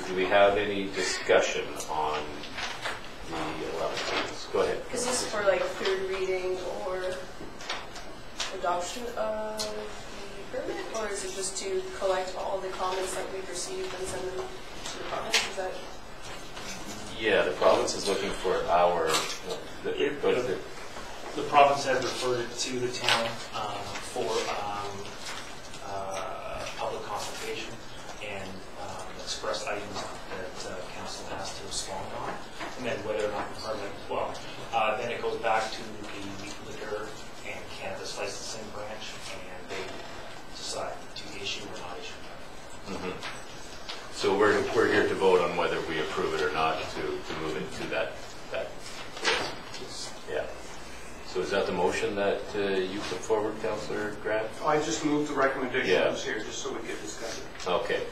So do we have any discussion on the allowances? Go ahead. Is this for like third reading or adoption of the permit? Or is it just to collect all the comments that we've received and send them to the province? Is that, Yeah, the province is looking for our, the- It- but the- The province has referred it to the town um, for uh, public consultation and um, expressed items that uh, council has to respond on. And then whether or not the permit, well, uh, then it goes back to the liquor and cannabis licensing branch, and they decide to issue or not issue. Mhm. So we're, we're here to vote on whether we approve it or not to, to move it to that, that, yeah. So is that the motion that uh, you put forward, Councillor Grant? I just moved the recommendation Yeah. here, just so we could discuss it. Okay.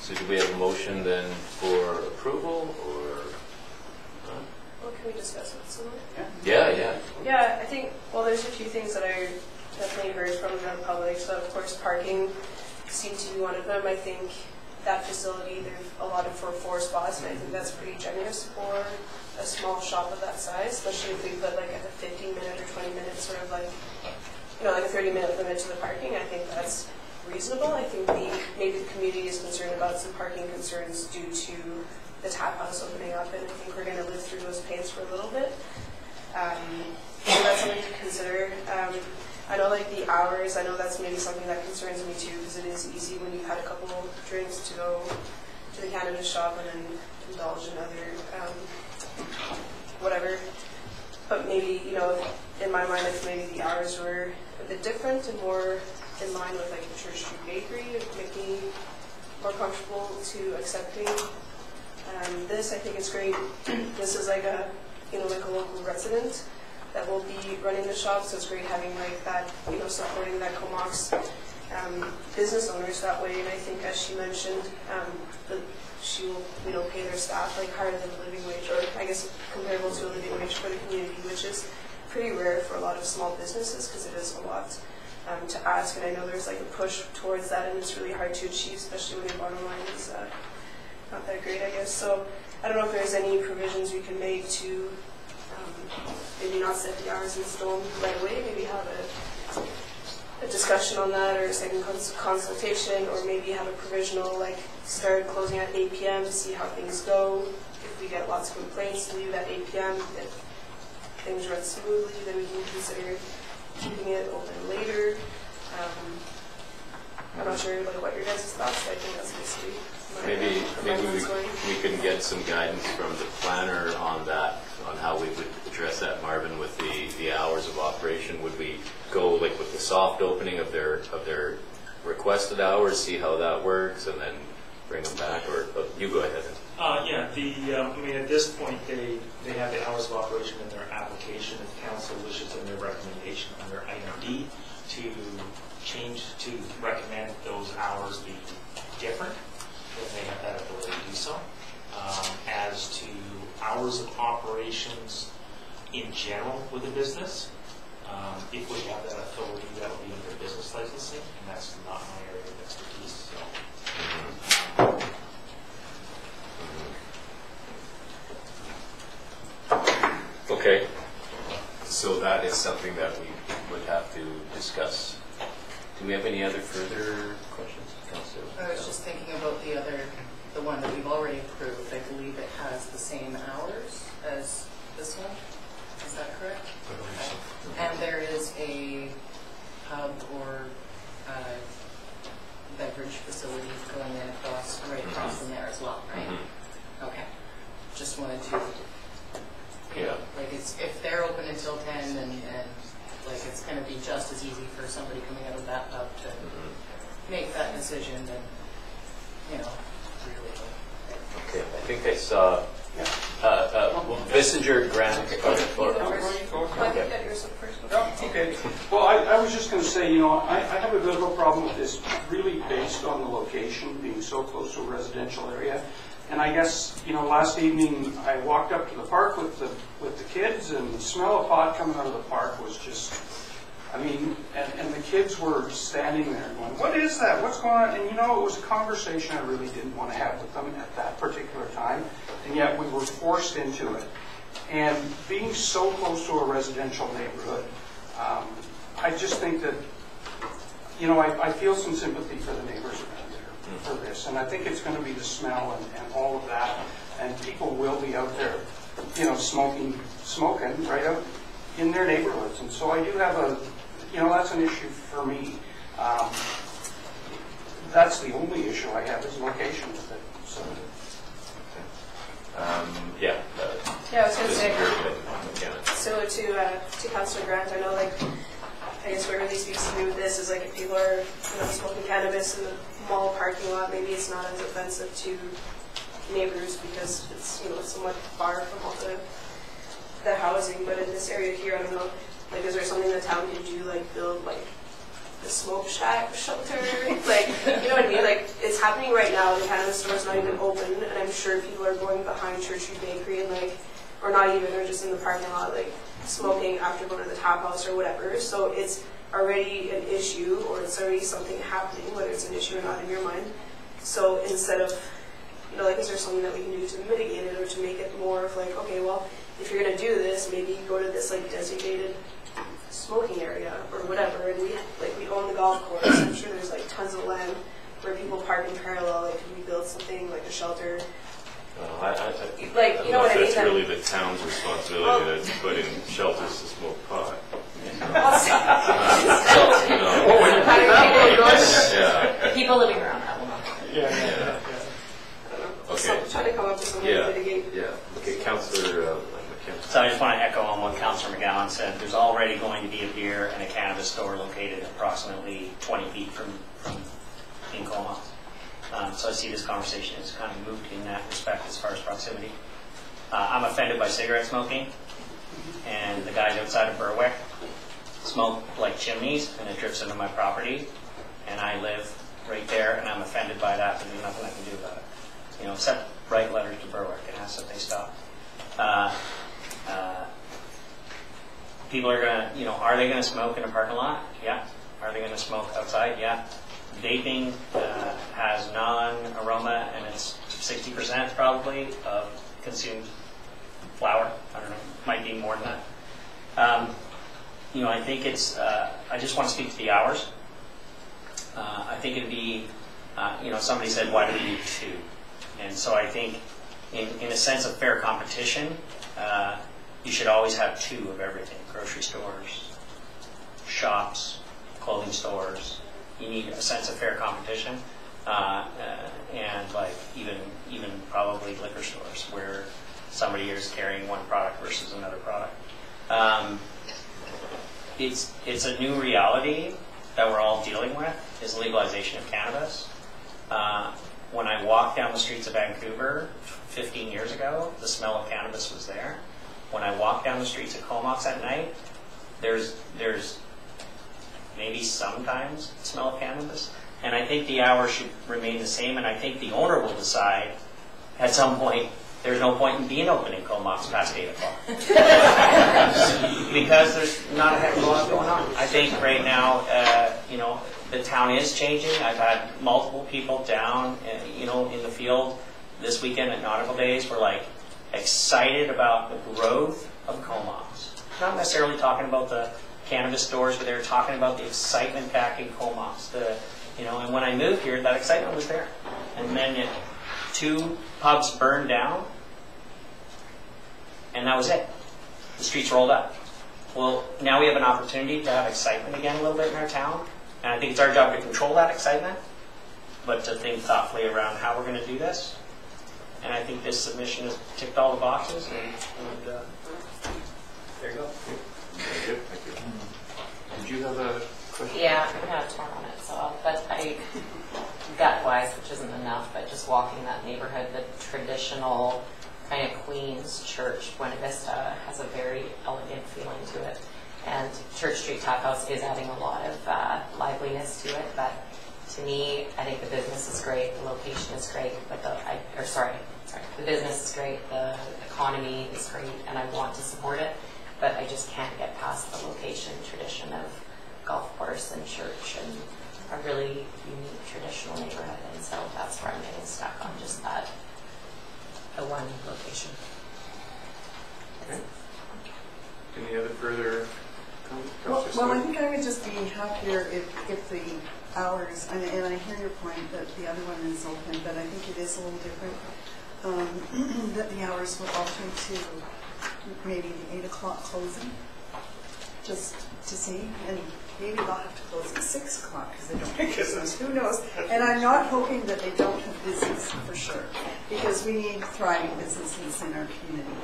So do we have a motion then for approval or? huh? well, can we discuss it some more? Yeah, yeah. Yeah, I think, well, there's a few things that I definitely heard from the public. So of course, parking seemed to be one of them. I think that facility, there's a allotted for four spots, and I think that's pretty generous for a small shop of that size, especially if we put like a 15 minute or 20 minute sort of like, you know, like a 30 minute limit to the parking. I think that's reasonable. I think the, maybe the community is concerned about some parking concerns due to the tap house opening up, and I think we're going to live through those pains for a little bit. Um, So that's something to consider. Um, I know like the hours, I know that's maybe something that concerns me too, because it is easy when you've had a couple drinks to go to the cannabis shop and then indulge in other, um, whatever. But maybe, you know, in my mind, if maybe the hours were a bit different and more in line with like the Church Street Bakery, it would make me more comfortable to accepting um, this. I think it's great. this is like a, you know, like a local resident that will be running the shop, so it's great having like that, you know, supporting that Comox um, business owners that way. And I think, as she mentioned, um, that she will, you know, pay their staff like higher than a living wage, or I guess comparable to a living wage for the community, which is pretty rare for a lot of small businesses because it is a lot um, to ask. And I know there's like a push towards that, and it's really hard to achieve, especially when your bottom line is uh, not that great, I guess. So I don't know if there's any provisions we can make to um, maybe not set the hours in stone right away, maybe have a, a discussion on that or a second cons- consultation, or maybe have a provisional, like start closing at 8 p.m. to see how things go. If we get lots of complaints, leave at 8 p.m. If things run smoothly, then we can consider keeping it open later. Um, I'm not sure like what your guys' thoughts. I think that's basically Maybe, maybe we, going. we can get some guidance from the planner on that, on how we would address that, Marvin, with the, the hours of operation. Would we go like with the soft opening of their, of their requested hours, see how that works, and then bring them back, or, oh, you go ahead. Uh, yeah, the, um, I mean, at this point, they, they have the hours of operation in their application. If council wishes in their recommendation under item D to change, to recommend those hours be different, then they have that ability to do so. Um, As to hours of operations in general with a business, um, if we have that authority, that would be under business licensing, and that's not my area of expertise, so. Okay. So that is something that we would have to discuss. Do we have any other further questions, Councillor? I was just thinking about the other, the one that we've already approved. I believe it has the same hours as this one. Is that correct? And there is a pub or uh, beverage facility going in across, right across from there as well, right? Mhm. Okay. Just wanted to, Yeah. like, it's, if they're open until 10 and, and like, it's going to be just as easy for somebody coming out of that pub to Mhm. make that decision, then, you know, really. Okay, I think I saw, uh, Grant. Yeah, okay. Well, I, I was just going to say, you know, I, I have a bit of a problem with this, really based on the location, being so close to a residential area. And I guess, you know, last evening, I walked up to the park with the, with the kids, and the smell of pot coming out of the park was just, I mean, and, and the kids were standing there going, what is that? What's going on? And you know, it was a conversation I really didn't want to have with them at that particular time, and yet we were forced into it. And being so close to a residential neighborhood, um, I just think that, you know, I, I feel some sympathy for the neighbors around there for this. And I think it's going to be the smell and, and all of that. And people will be out there, you know, smoking, smoking right out in their neighborhoods. And so I do have a, you know, that's an issue for me. Um, That's the only issue I have is location with it, so. Um, Yeah. uh, Yeah, I was say, is very. Yeah. So to, uh, to Councilor Grant, I know like, I guess what really speaks to me with this is like if people are, you know, smoking cannabis in the mall parking lot, maybe it's not as offensive to neighbors because it's, you know, somewhat far from all the, the housing, but in this area here, I don't know, like, is there something the town can do, like build like the smoke shack shelter? Like, you know what I mean? Like, it's happening right now, the cannabis store's not even open, and I'm sure people are going behind Church Street Bakery and like, or not even, or just in the parking lot, like smoking after going to the tap house or whatever. So it's already an issue, or it's already something happening, whether it's an issue or not in your mind. So instead of, you know, like, is there something that we can do to mitigate it or to make it more of like, okay, well, if you're gonna do this, maybe go to this like designated smoking area or whatever, and we, like, we own the golf course, I'm sure there's like tons of land where people park in parallel, like, can we build something like a shelter? Well, I, I, I- Like, you know what I mean, That's really the town's responsibility to put in shelters to smoke pot. You Yeah, People living around that will not. yeah, okay, Some- Trying to come up with some way to yeah, mitigate. yeah. Okay, Councillor uh, McKim. So I just want to echo on what Councilor McGowan said. There's already going to be a beer and a cannabis store located approximately 20 feet from, from in. Um, So I see this conversation has kind of moved in that respect as far as proximity. Uh, I'm offended by cigarette smoking, and the guys outside of Berwick smoke like chimneys, and it drifts into my property, and I live right there, and I'm offended by that, and there's nothing I can do about it. You know, except write letters to Berwick and ask that they stop. Uh, uh, People are gonna, you know, are they gonna smoke in a parking lot? Yeah. Are they gonna smoke outside? Yeah. Vaping uh, has non-aroma, and it's 60% probably of consumed flower. I don't know, might be more than that. Um, You know, I think it's, uh, I just want to speak to the hours. Uh, I think it'd be, uh, you know, somebody said, why do we need two? And so I think, in, in a sense of fair competition, uh, you should always have two of everything, grocery stores, shops, clothing stores. You need a sense of fair competition. Uh, uh, and like even, even probably liquor stores where somebody is carrying one product versus another product. Um, it's, it's a new reality that we're all dealing with, is legalization of cannabis. Uh, When I walked down the streets of Vancouver 15 years ago, the smell of cannabis was there. When I walk down the streets of Comox at night, there's, there's maybe sometimes smell of cannabis. And I think the hours should remain the same, and I think the owner will decide at some point, there's no point in being open in Comox past 8 o'clock. Because there's not a heck of a lot going on. I think right now, uh, you know, the town is changing. I've had multiple people down, uh, you know, in the field this weekend at Nautical Days were like excited about the growth of Comox. Not necessarily talking about the cannabis stores, but they were talking about the excitement back in Comox. The, you know, and when I moved here, that excitement was there. And then it, two pubs burned down, and that was it. The streets rolled up. Well, now we have an opportunity to have excitement again a little bit in our town, and I think it's our job to control that excitement, but to think thoughtfully around how we're going to do this. And I think this submission has ticked all the boxes, and, and uh, there you go. Very good, thank you. Did you have a question? Yeah, I'm kind of torn on it, so, but I, gut-wise, which isn't enough, but just walking that neighborhood, the traditional kind of Queens Church, Buena Vista, has a very elegant feeling to it. And Church Street Tap House is adding a lot of uh, liveliness to it, but to me, I think the business is great, the location is great, but the, I, or sorry, sorry, the business is great, the economy is great, and I want to support it, but I just can't get past the location tradition of golf course and church and a really unique traditional neighborhood. And so that's where I'm getting stuck on just that, the one location. Okay. Any other further comments? Well, well, I think I would just be happier if, if the hours, and, and I hear your point that the other one is open, but I think it is a little different. Um, that the hours would alter to maybe the eight o'clock closing, just to see, and maybe they'll have to close at six o'clock because they don't make business, who knows? And I'm not hoping that they don't have business, for sure, because we need thriving businesses in our community.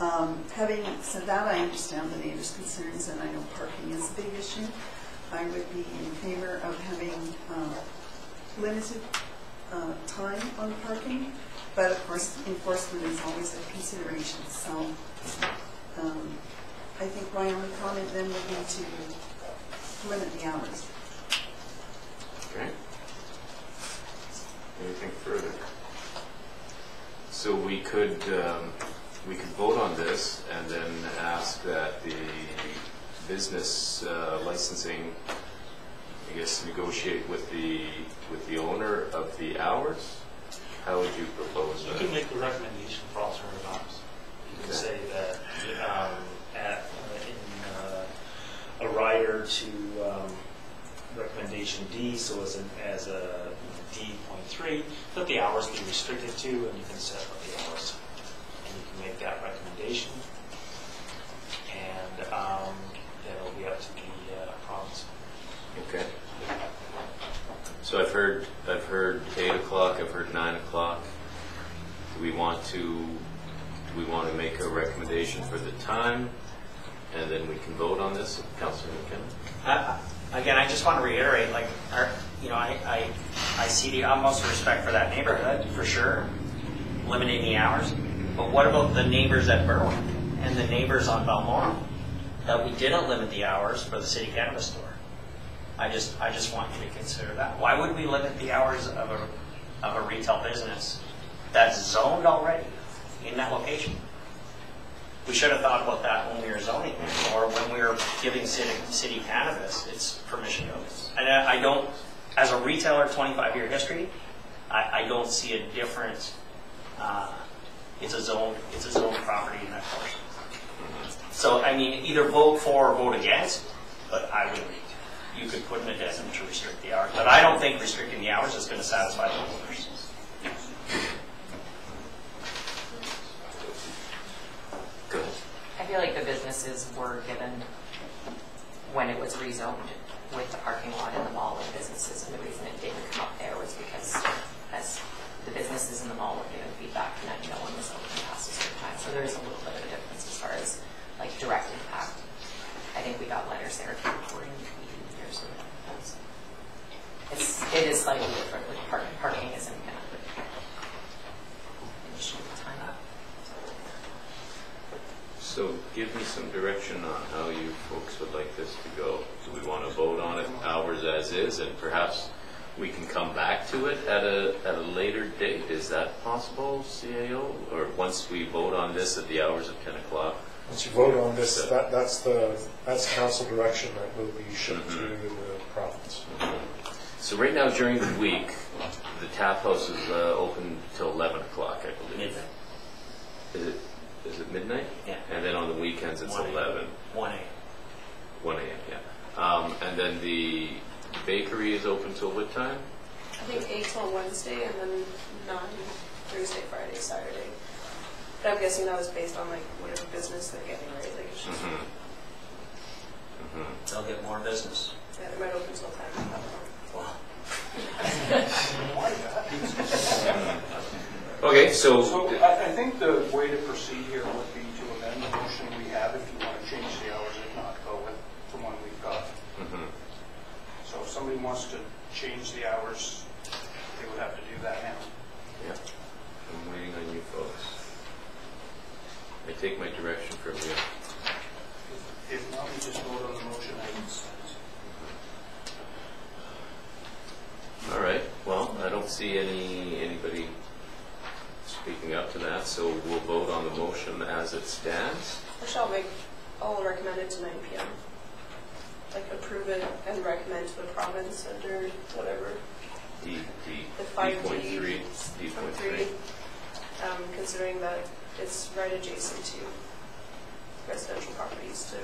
Um, Having said that, I understand the neighbors' concerns, and I know parking is a big issue. I would be in favor of having uh, limited uh, time on parking, but of course, enforcement is always a consideration, so um, I think my only comment then would be to limit the hours. Okay. Anything further? So we could, um, we could vote on this and then ask that the business uh, licensing, I guess, negotiate with the, with the owner of the hours? How would you propose You that? can make the recommendation for alternative hours. You can Okay. say that um, at, uh, in uh, a rider to um, recommendation D, so as an, as a D.3, that the hours be restricted to, and you can set what the hours. And you can make that recommendation. And um, then it'll be up to the uh, province. Okay. So I've heard, I've heard eight o'clock, I've heard nine o'clock. Do we want to, do we want to make a recommendation for the time? And then we can vote on this, Councilor I- Again, I just want to reiterate, like, our, you know, I, I, I see the utmost respect for that neighborhood, for sure, limiting the hours. But what about the neighbors at Berwin and the neighbors on Balmoral? That we didn't limit the hours for the city cannabis store? I just, I just want you to consider that. Why would we limit the hours of a, of a retail business that's zoned already in that location? We should have thought about that when we were zoning, or when we were giving city, city cannabis its permission notice. And I I don't, as a retailer, 25-year history, I, I don't see a difference. uh, it's a zone, it's a zone property in that portion. So, I mean, either vote for or vote against, but I would, you could put an addendum to restrict the hours. But I don't think restricting the hours is going to satisfy the owners. Go ahead. I feel like the businesses were given, when it was rezoned with the parking lot and the mall and businesses, and the reason it didn't come up there was because as the businesses in the mall were given feedback that no one was open past a certain time. So there is a little bit of a difference as far as like direct impact. I think we got letters there reporting years ago. It's, it is slightly different with parking, parking isn't kind of an issue at the. So give me some direction on how you folks would like this to go. Do we want to vote on it hours as is, and perhaps we can come back to it at a, at a later date? Is that possible, CAO? Or once we vote on this at the hours of 10 o'clock? Once you vote on this, that, that's the, that's council direction that will be shipped to Mhm. the province. So right now during the week, the tap house is uh, open till 11 o'clock, I believe. Midnight. Is it, is it midnight? Yeah. And then on the weekends it's 1 11, 1 a.m. 1 a.m., yeah. Um, And then the bakery is open till what time? I think eight till Wednesday and then nine Thursday, Friday, Saturday. But I'm guessing that was based on like whatever business they're getting, right? Like, it's just, Mhm. Mhm. They'll get more business. yeah, they might open till ten. I don't know. Okay, so, So I, I think the way to proceed here would be to amend the motion we have if you want to change the hours, if not, go with the one we've got. Mhm. So if somebody wants to change the hours, they would have to do that now. yeah, I'm waiting on you folks. I take my direction from you. If not, we just vote on the motion as All right, well, I don't see any, anybody speaking up to that, so we'll vote on the motion as it stands. Or shall make, I'll recommend it to nine PM. like approve it and recommend to the province under whatever, D, D, the D five point D. three, D point three. Um, considering that it's right adjacent to residential properties to.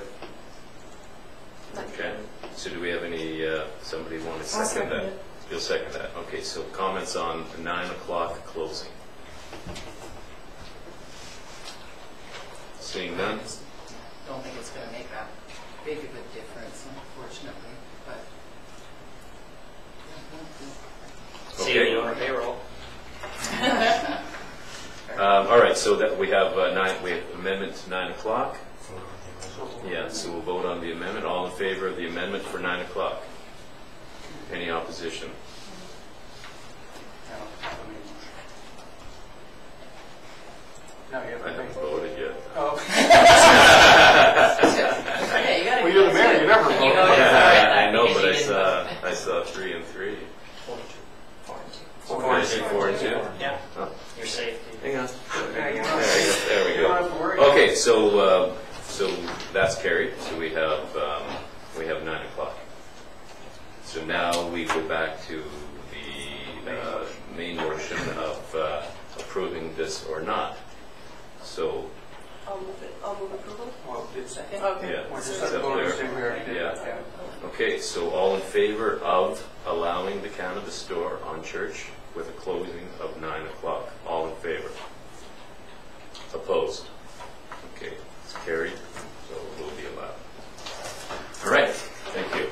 Okay, so do we have any, uh, somebody want to second second that? It. You'll second that, okay, so comments on nine o'clock closing? Seeing none? Don't think it's gonna make that big of a difference, unfortunately, but. See you on payroll. Um, all right, so that we have uh, nine, we have amendment to nine o'clock. Yeah, so we'll vote on the amendment. All in favor of the amendment for nine o'clock? Any opposition? No, you I haven't haven't voted yet. Oh, Okay, you gotta. Well, you're the mayor, you never You vote. voted I know, but I saw. I saw three and three. Four and two. Four and two, four and two? Yeah, Oh, you're safe. Hang on. Yeah, you There don't- you go, there we You don't go. have to worry. Okay, so, uh, so that's carried, so we have, um, we have nine o'clock. So now we go back to the uh, main motion of uh, approving this or not. So, I'll move it, I'll move approval. Well, it's, Okay. yeah. it's at the up voter there. stage, we already did Yeah. yeah. Okay, so all in favor of allowing the cannabis store on Church with a closing of nine o'clock? All in favor? Opposed? Okay, it's carried, so it will be allowed. All right, thank you.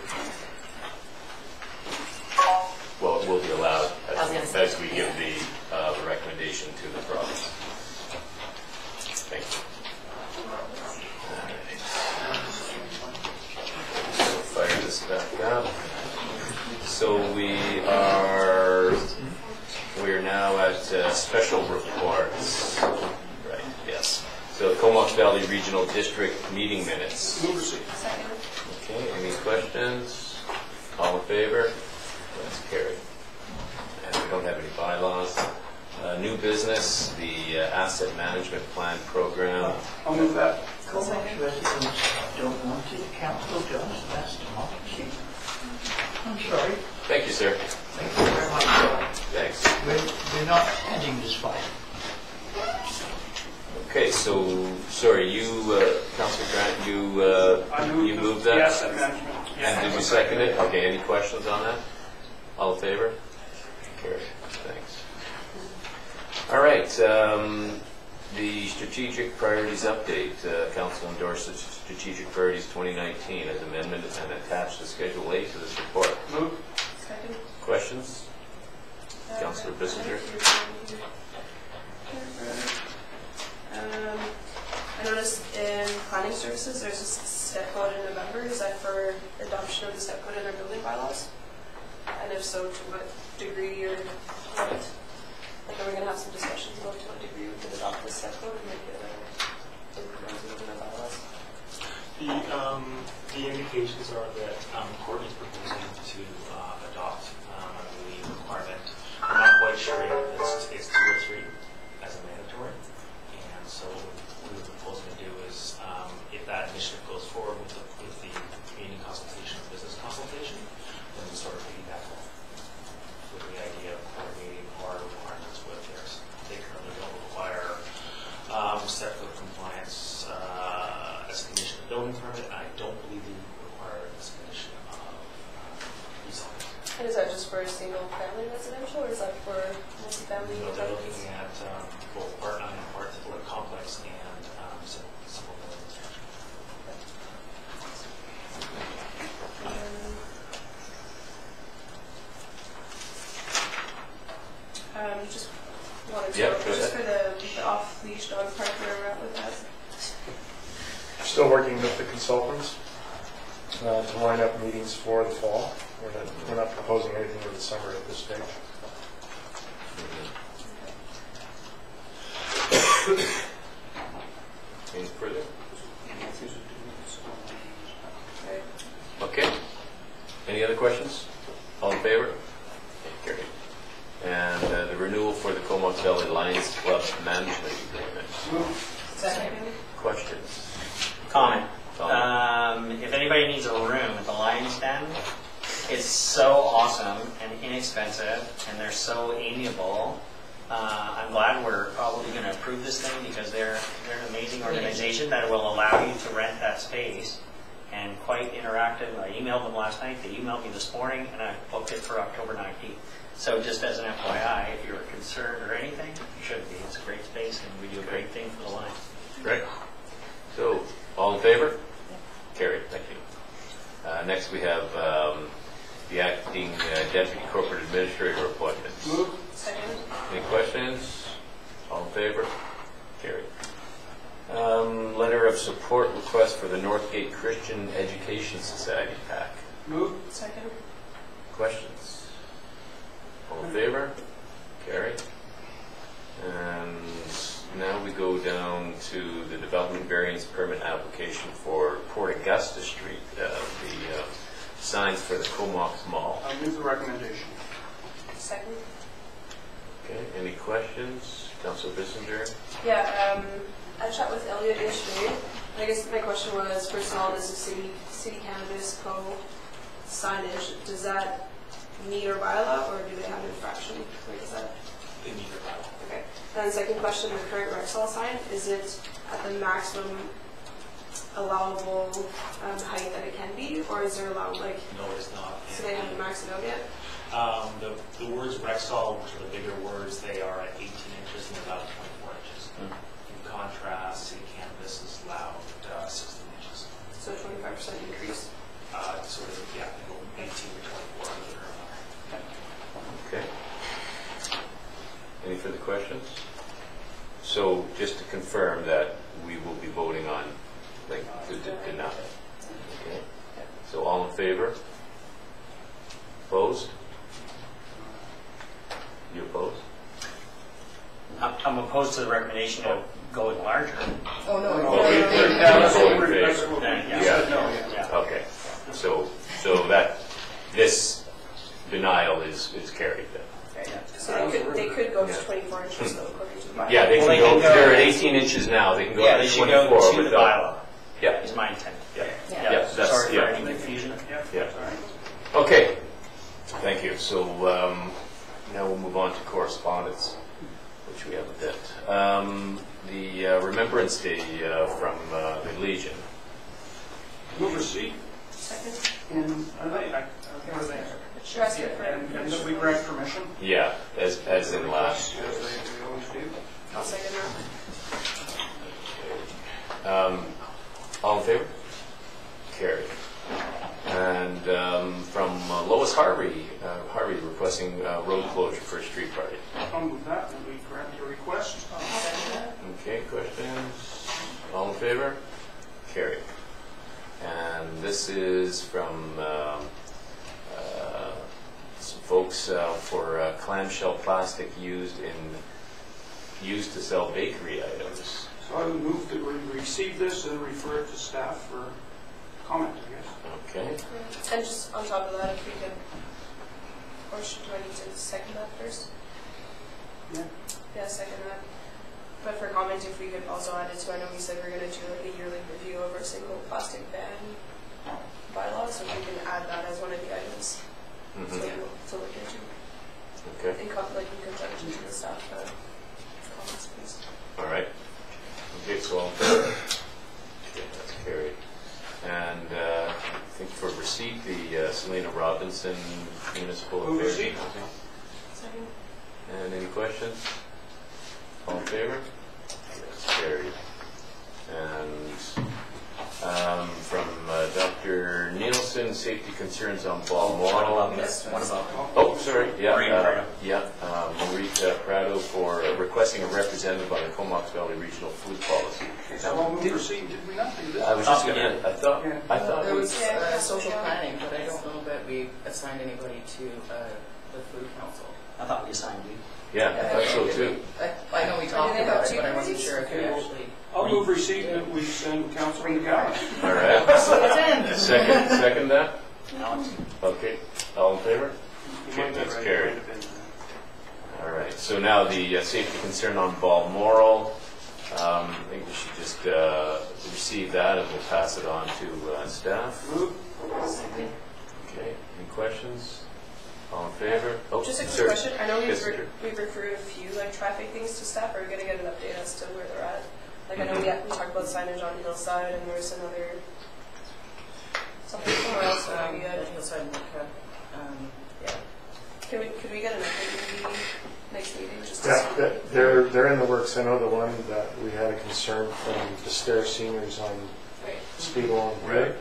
Well, it will be allowed I was gonna as, say. as we give the, uh, the recommendation to the province. Thank you. Fire this back up. So we are, we are now at uh, special reports. Right, yes. So Comox Valley Regional District meeting minutes. Move to. Second. Okay, any questions? All in favor? That's carried. And we don't have any bylaws. Uh, New business, the uh, asset management plan program. I'll move that. Comox residents don't want it, council does, that's democracy. I'm sorry, Thank you, sir. thank you very much. Thanks. We're, we're not ending this fight. Okay, so, sorry, you, uh, Councilor Grant, you, uh, I moved you the- moved that? The asset management. And did you second it? Okay, any questions on that? All in favor? Carried, thanks. All right, um, the strategic priorities update, uh, council endorsed the strategic priorities 2019 as amendment and attached to Schedule A to this report. Move. Second. Questions? Councillor Bissinger. Um, I noticed in planning services, there's a step code in November. Is that for adoption of the step code in our building bylaws? And if so, to what degree or what? Like, are we gonna have some discussions about to what degree we could adopt this step code and make it uh, implemented in our bylaws? The, um, the indications are that, um, Courtenay's we do a great thing for the Lions. Great. So, all in favor? Carried, thank you. Uh, Next, we have um, the acting uh, deputy corporate administrator appointment. Move. Second? Any questions? All in favor? Carried. Um, Letter of support request for the Northgate Christian Education Society PAC. Move. Second? Questions? All in favor? Carried. And now we go down to the development variance permit application for Port Augusta Street, uh, the uh, signs for the Comox Mall. I move the recommendation. Second? Okay, any questions? Council Bissinger? Yeah, um, I chat with Elliot yesterday. I guess my question was, first of all, does the city, city cannabis co signage, does that meet our bylaw or do they have an infraction? Like, is that? They need their bylaw. Okay. Then second question, the current Rexall sign, is it at the maximum allowable um, height that it can be, or is there allowed, like, No, it is not. so they haven't maxed it out yet? Um, the, the words Rexall, which are the bigger words, they are at 18 inches and about 24 inches. In contrast, city cannabis is allowed uh, 16 inches. So a twenty-five percent increase? Uh, sort of, yeah, they go 18 to 24 under the current law. Okay. Any further questions? So just to confirm that we will be voting on, like, to to deny. Okay. So all in favor? Opposed? You opposed? I'm I'm opposed to the recommendation of going larger. Oh, no. No, no, we- no, no, we- no. yeah, that's what Vote we're- that's favor. what we- Yeah. no, yeah. Yeah. Okay. So, so that, this denial is, is carried then? So they could, they could go to twenty-four inches though, according to the bylaw? Yeah, they Well, can they go, can go- they're at 18 inches now, they can go Yeah, to they should 24 go to the without. bylaw, Yeah, is my intent. yeah, Yeah. yeah, that's, Sorry for yeah. any confusion. Yeah. Okay, thank you. So um, now we'll move on to correspondence, which we have a bit. Um, The uh, Remembrance Day uh, from uh, the Legion. Move receipt Second? and, I, I, what are they? You're asking for And and that we grant permission? Yeah, as, as in last. As they they always do. I'll second that. Um, All in favor? Carried. And um, from uh, Lois Harvey, uh, Harvey requesting uh, road closure for a street party. I'll move that and we grant the request. Okay, questions? All in favor? Carried. And this is from um, uh, some folks uh, for uh, clamshell plastic used in, used to sell bakery items. So I would move that we receive this and refer it to staff for comment, I guess. Okay, And just on top of that, if we could, or should, do I need to second that first? Yeah. Yeah, second that. But for comment, if we could also add it to, I know we said we're gonna do like a yearly review of our single plastic ban bylaw, so if we can add that as one of the items to, mhm, to look into, okay, in con, like in conjunction to the staff, uh, comments, please. all right. Okay, so all in favor? Okay, that's carried. And uh, I think for receipt, the uh, Selina Robinson Municipal Move Affairs. receipt. Second? And any questions? All in favor? That's carried. And um, from uh, Dr. Nielsen, safety concerns on Balmoral. Yes, What about? Oh, sorry, yeah. Maureen uh, Yeah, um, Marita Prado for uh, requesting a representative on the Comox Valley Regional Food Policy. Okay, so I'll move receipt, did we not do this? I was just Oh, gonna, I thought, Yeah. I thought, There we- was uh, social planning, but I don't know that we assigned anybody to uh, the food council. I thought we assigned you. yeah, I thought so too. I I know we talked about it, but I wasn't sure if we actually. I'll move receipt that we send Councilor McGowan. All right. Second, second that? Alex? Okay, all in favor? Okay, that's carried. might have been, All right, so now the uh, safety concern on Balmoral. Um, I think we should just uh, receive that and we'll pass it on to uh, staff. Move. Okay, any questions? All in favor? Oh, Just a quick sir. question, I know we've, Yes, re- we've referred a few like traffic things to staff, are we gonna get an update as to where they're at? Like I know we, we talked about signage on Hillside and there was another, something somewhere else that Um, we, that uh, Hillside Marquette, um, yeah. Can we, could we get an update maybe next meeting, just to Yeah, see? that- they're, they're in the works. I know the one that we had a concern from the Stair seniors on Right. speed along the Right. road.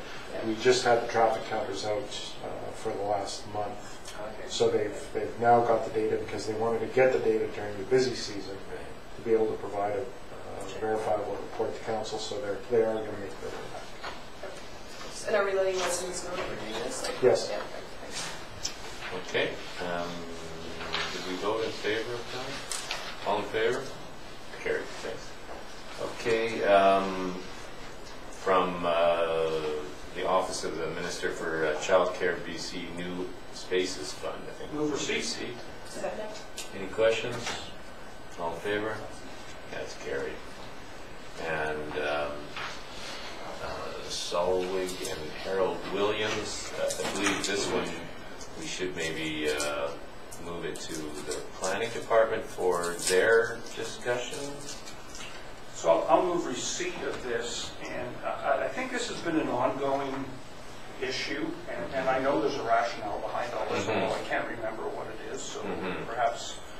We just had the traffic counters out uh, for the last month. Okay. So they've, they've now got the data because they wanted to get the data during the busy season to be able to provide a uh, verifiable report to council, so they're, they are going to make their way back. And are we letting residents know that we're doing this? Like, Yes. Yeah, okay, thanks. Okay, um, did we vote in favor of that? All in favor? Carried, thanks. Okay, um, from uh, the Office of the Minister for uh, Child Care BC New Spaces Fund, I think. Move receipt. BC. Second. Any questions? All in favor? That's carried. And um, uh, Solwig and Harold Williams, uh, I believe this one, we should maybe uh, move it to the planning department for their discussion. So I'll- I'll move receipt of this, and I I think this has been an ongoing issue, and- and I know there's a rationale behind all this, Mhm. although I can't remember what it is, so Mhm. perhaps if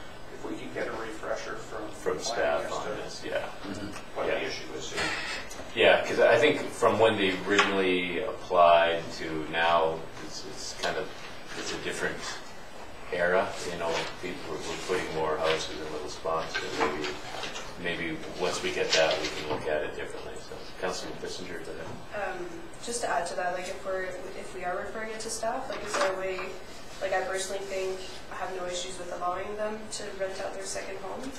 we could get a refresher from. From staff as on to this, yeah. What Yeah. the issue is here. Yeah, because I think from when they originally applied to now, it's, it's kind of, it's a different era, you know, people, we're we're putting more houses in little spots, and maybe, maybe once we get that, we can look at it differently, so, Councilman Bissinger, go ahead. Um, just to add to that, like if we're, if we are referring it to staff, like is there a way, like I personally think I have no issues with allowing them to rent out their second home.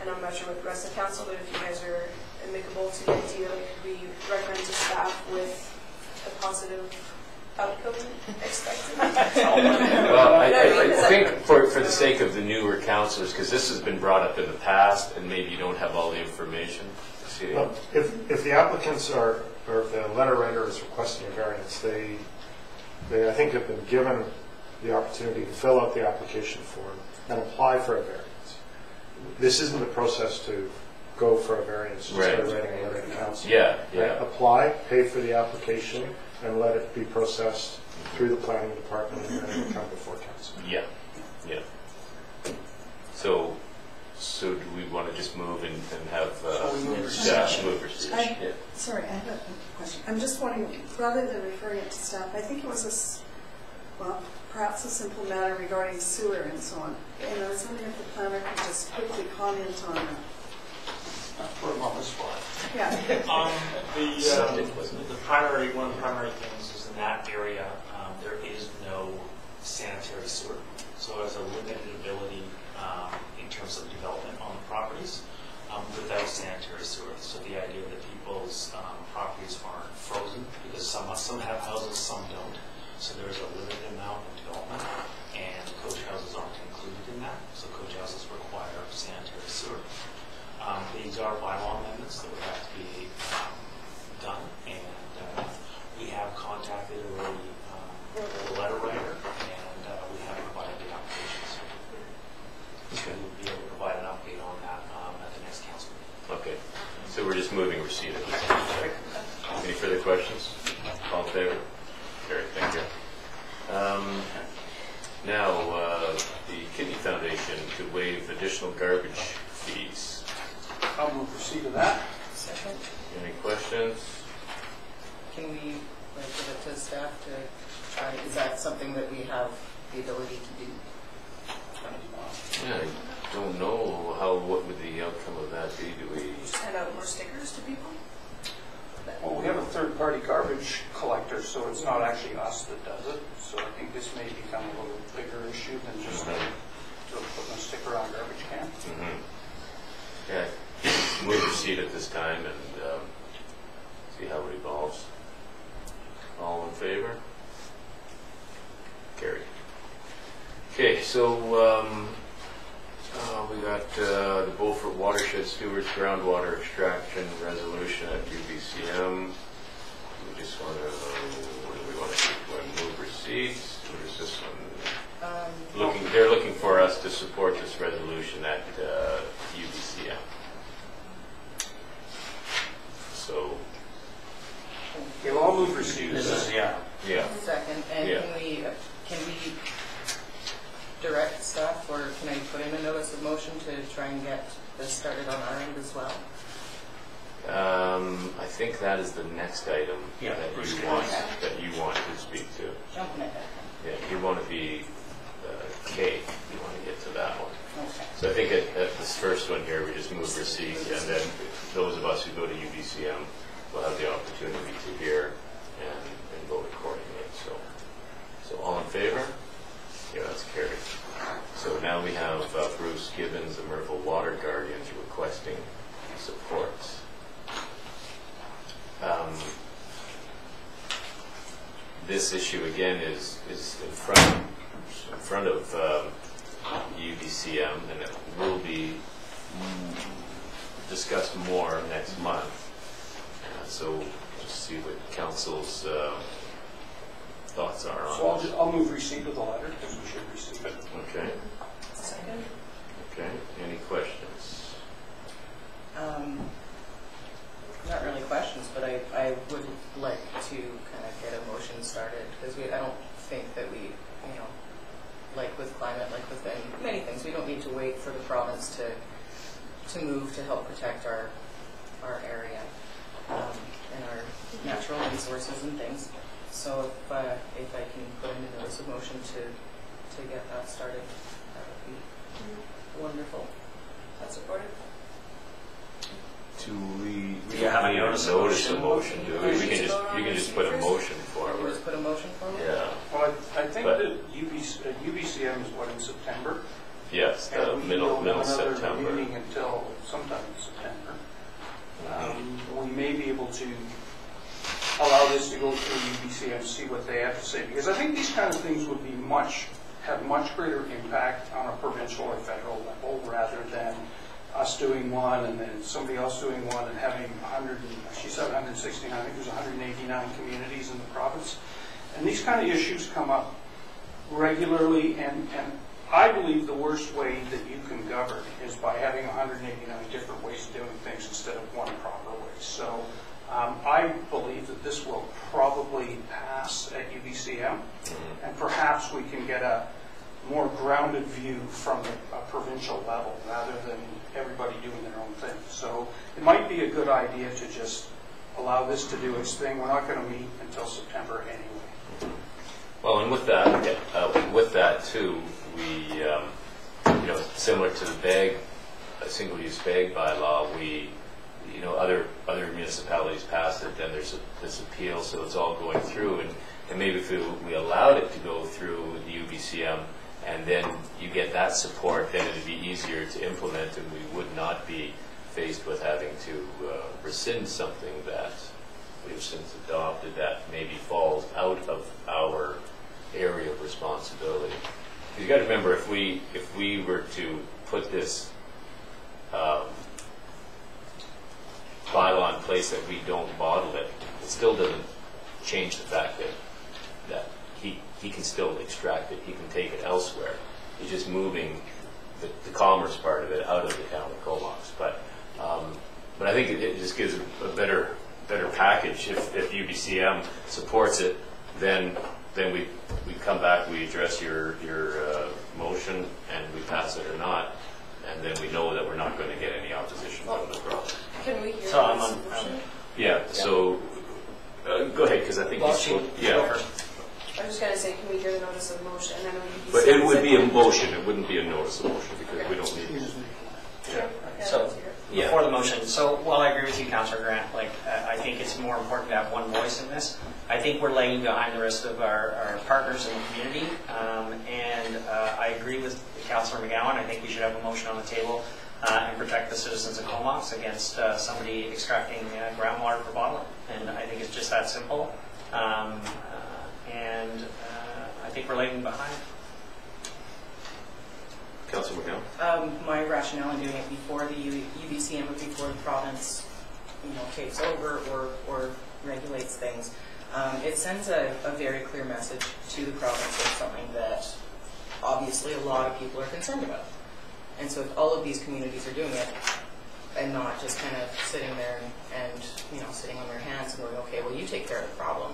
And I'm not sure what the rest of the council, but if you guys are amicable to the idea, like could we recommend to staff with a positive outcome expected? Well, I, I I- I think for, for the sake of the newer councilors, because this has been brought up in the past, and maybe you don't have all the information, see, Well, If, if the applicants are, or if the letter writer is requesting a variance, they, they, I think, have been given the opportunity to fill out the application form and apply for a variance. This isn't the process to go for a variance, just by Right. writing a letter to council. yeah, Right, yeah, Apply, pay for the application, and let it be processed through the planning department, and then it will come before council. yeah, yeah. So, so do we want to just move and, and have, So we move uh, for staff move for discussion? I- Yeah. Sorry, I have a question. I'm just wondering, rather than referring it to staff, I think it was a, s- well, perhaps a simple matter regarding sewer and so on. And I was wondering if the planner could just quickly comment on that. Put them on the spot. Yeah, Um, the, Septic, wasn't it? the primary, one of the primary things is in that area, um, there is no sanitary sewer. So there's a limited ability, um, in terms of development on the properties, sanitary sewer. So the idea that people's, um, properties aren't frozen, because some, some have houses, some don't. So there's a limited amount of development, and coach houses aren't included in that. So coach houses require sanitary sewer. Um, These are bylaw amendments that would have to be um, done, and uh, we have contacted already um, the letter writer, and uh, we have provided the applications. So we'll be able to provide an update on that um, at the next council meeting. Okay, so we're just moving receipt at this time. Any further questions? All in favor? Carried, thank you. Um, Now, uh, the Kidney Foundation to waive additional garbage fees. I'll move receipt of that. second, Any questions? can we, like, give it to staff to try, is that something that we have the ability to do? Yeah, I don't know how, what would the outcome of that be? Do we, Just hand out more stickers to people? Well, we have a third-party garbage collector, so it's not actually us that does it. So I think this may become a little bigger issue than just uh, to putting a sticker on a garbage can. Mhm. Yeah, move receipt at this time and um, see how it evolves. All in favor? Carried. Okay, so um, uh, we got uh, the Beaufort Watershed Stewards groundwater extraction resolution at UBCM. We just want to, what do we want to do? Want to move receipts? Or is this one? Um, Looking, they're looking for us to support this resolution at uh, UBCM. So, Okay, well, I'll move receipts. This is, yeah. yeah. Second, and Yeah. can we, uh, can we direct staff, or can I put in a notice of motion to try and get this started on our end as well? Um, I think that is the next item Yeah, that Bruce you can want, answer. that you want to speak to. Jumping ahead. Yeah, you want to be uh, K, you want to get to that one. Okay. So I think at, at this first one here, we just move receipt, and then those of us who go to UBCM will have the opportunity to hear and, and vote accordingly, so. So all in favor? So now we have uh, Bruce Gibbons, the Merville Water Guardians, requesting support. Um, This issue again is, is in front, in front of um, UBCM, and it will be discussed more next month. Uh, So just see what council's uh, thoughts are So I'll, on ju- I'll move receipt of the letter, because we should receive it. it. Okay, Second. okay. Any questions? Um, Not really questions, but I, I would like to kind of get a motion started, because we, I don't think that we, you know, like with climate, like with any, many things, we don't need to wait for the province to, to move to help protect our, our area um, and our natural resources and things. So if, uh, if I can put in a notice of motion to, to get that started, that would be wonderful. That's supported. Do we? Do you have a need notice of Notice of motion? motion, do we? We can just, you can just put a motion Or forward. just put a motion forward? Yeah, Well, I I think But- that UBC uh, UBCM is what, in September? yes, the And we middle, don't middle another September. meeting until sometime in September. Um, We may be able to allow this to go through UBCM, see what they have to say, because I think these kind of things would be much, have much greater impact on a provincial or federal level, rather than us doing one and then somebody else doing one and having 100, she said 169, I think there's 189 communities in the province. And these kind of issues come up regularly, and, and I believe the worst way that you can govern is by having 189 different ways of doing things instead of one proper way. So um, I believe that this will probably pass at UBCM, and perhaps we can get a more grounded view from a a provincial level rather than everybody doing their own thing. So it might be a good idea to just allow this to do its thing. We're not going to meet until September anyway. Well, and with that, uh, with that too, we, um, you know, similar to the bag, a single-use bag bylaw, we, you know, other, other municipalities passed it, then there's a- this appeal, so it's all going through, and, and maybe if we, we allowed it to go through the UBCM, and then you get that support, then it'd be easier to implement, and we would not be faced with having to uh, rescind something that we've since adopted that maybe falls out of our area of responsibility. You've got to remember, if we, if we were to put this um, bylaw in place that we don't bottle it, it still doesn't change the fact that, that he, he can still extract it, he can take it elsewhere. He's just moving the, the commerce part of it out of the town of Comox. But, um, but I think it, it just gives a better, better package. If, if UBCM supports it, then, then we, we come back, we address your, your, uh, motion, and we pass it or not, and then we know that we're not going to get any opposition from the province. Can we hear So I'm this on- motion? Yeah, so, uh, go ahead, because I think you spoke, yeah. first. I was just gonna say, can we hear the notice of motion, and then when you. But it would be a motion, it wouldn't be a notice of motion, because we don't need. Sure. Yeah, So- let's hear it. Yeah. Before the motion, so while I agree with you, Councillor Grant, like, I I think it's more important to have one voice in this. I think we're lagging behind the rest of our, our partners in the community. Um, and, uh, I agree with Councillor McGowan, I think we should have a motion on the table, uh, and protect the citizens of Comox against, uh, somebody extracting uh, groundwater for bottling. And I think it's just that simple. Um, uh, and, uh, I think we're lagging behind. Councilor McGowan? Um, my rationale in doing it before the U- UBC and before the province, you know, takes over or, or regulates things, um, it sends a, a very clear message to the province of something that obviously a lot of people are concerned about. And so if all of these communities are doing it and not just kind of sitting there and, and, you know, sitting on their hands and going, okay, well, you take care of the problem,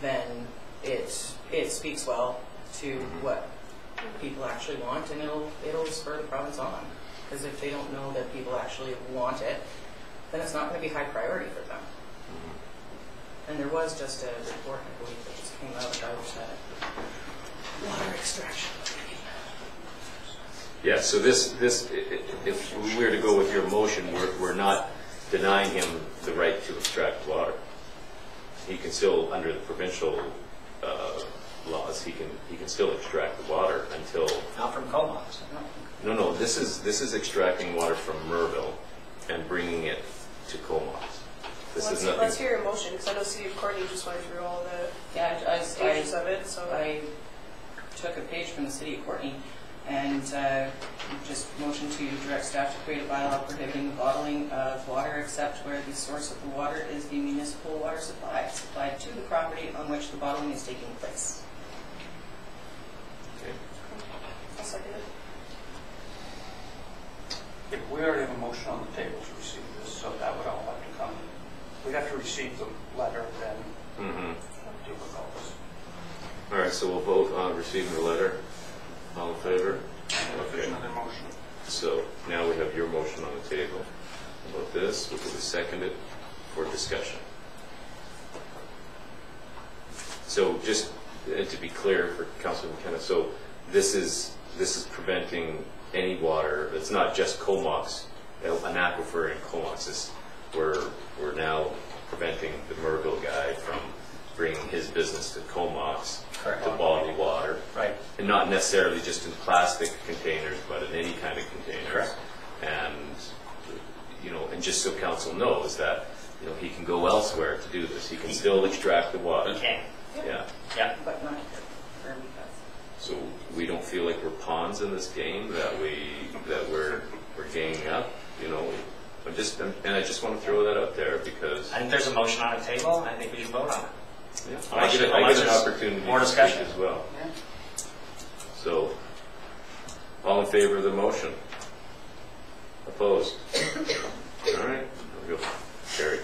then it, it speaks well to what people actually want, and it'll, it'll spur the province on. Because if they don't know that people actually want it, then it's not going to be high priority for them. And there was just a report, I believe, that just came out about uh, water extraction. Yeah, so this, this, i- i- if we were to go with your motion, we're, we're not denying him the right to extract water. He can still, under the provincial uh, laws, he can, he can still extract the water until, Not from Comox. no, no, this is, this is extracting water from Merville and bringing it to Comox. This Let's, is let's nothing, hear your motion, because I know City of Courtenay just went through all the Yeah, I, I, stages of it, so. I took a page from the city of Courtenay and uh, just motion to direct staff to create a bylaw prohibiting the bottling of water except where the source of the water is the municipal water supply supplied to the property on which the bottling is taking place. okay. I'll second it. We already have a motion on the table to receive this, so that would all have to come. We'd have to receive the letter, then Mm -hmm. deal with all this. All right, so we'll vote on receiving the letter. All in favor? Okay. another motion. So now we have your motion on the table about this, which will be seconded for discussion. So just uh, to be clear for Councilor McKenna, so this is, this is preventing any water, it's not just Comox, uh, an aquifer in Comox, it's, we're, we're now preventing the Merville guy from bringing his business to Comox Correct. to bottle water. Right. And not necessarily just in plastic containers, but in any kind of containers. Correct. And, you know, and just so council knows that, you know, he can go elsewhere to do this. He can still extract the water. You can. Yeah. Yeah. But not for me, So we don't feel like we're pawns in this game, that we, that we're, we're ganging up, you know? I'm just, and I just want to throw that out there because I think there's a motion on the table, and I think we should vote on it. yeah, I Unless get, a- I get an opportunity more to speak discussion. as well. Yeah. So, all in favor of the motion? Opposed? All right, we'll go. Carried.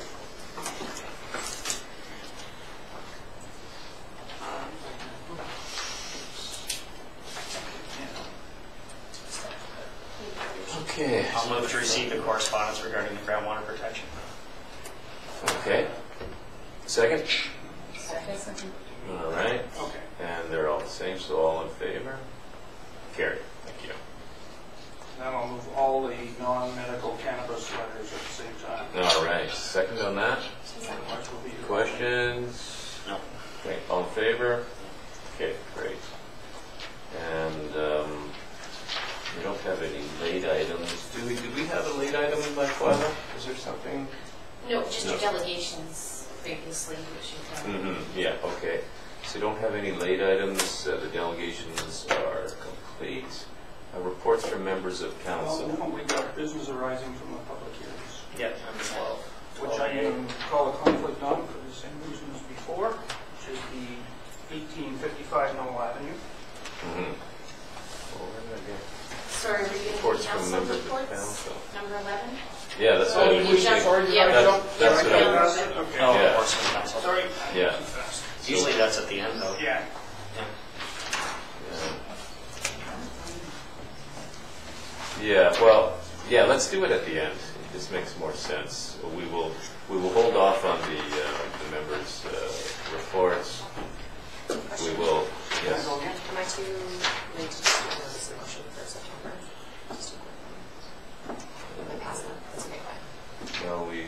Okay. I'll move to receive the correspondence regarding the groundwater protection. Okay. Second? Second. All right, Okay. and they're all the same, so all in favor? Carried. Thank you. Now I'll move all the non-medical cannabis letters at the same time. All right, second on that? Mark will be your- Questions? No. Okay, all in favor? Okay, great. And um, we don't have any late items. Do we, did we have a late item in my file? Is there something? No, just your No. delegations previously, which you've done. Mm-hmm, yeah, okay. So you don't have any late items. Uh, The delegations are complete. Uh, Reports from members of Well, council. now we've got business arising from the public hearings, Yep, number 12. which I can call a conflict on for the same reasons before, which is the 1855 Noel Avenue. Mhm. Well, where did I get- Sorry, we're getting Reports from council members of reports, council. number 11. Yeah, that's what I was you thinking. jumped- yeah. That's that's what I was, That's? Okay. Oh, Yeah. reports from council. Sorry. yeah. Usually that's at the end, though. Yeah. Yeah, well, yeah, let's do it at the end. This makes more sense. We will, we will hold off on the, uh, the members' uh, reports. We will, Can yes. Am I too late to just do this motion for September? Just a quick one. I pass that, that's okay, fine. No, we, we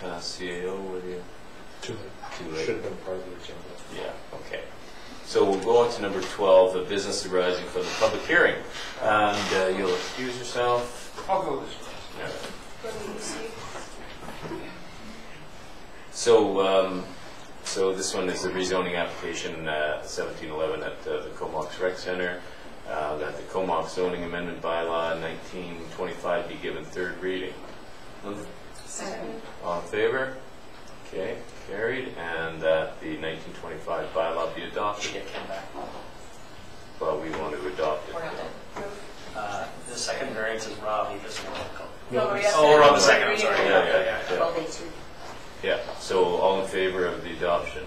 passed CAO, what do you? Too Too late. late. Should have been part of the agenda. Yeah, okay. So we'll go on to number 12, the business arising from the public hearing. And uh, you'll excuse yourself. I'll go this way. Yeah. What do you see? So, um, so this one is the rezoning application, uh, 1711 at uh, the Comox Rec Center. uh, that the Comox zoning amendment bylaw 1925 be given third reading. Second. All in favor? Okay, carried, and that the 1925 bylaw be adopted. get Ken back. Well, we want to adopt it. We're not done. Uh, The second variance is Rob, he doesn't want to go. No, we have to Oh, we're on the second, I'm sorry. Yeah, yeah, yeah. Well, they too. Yeah, so all in favor of the adoption?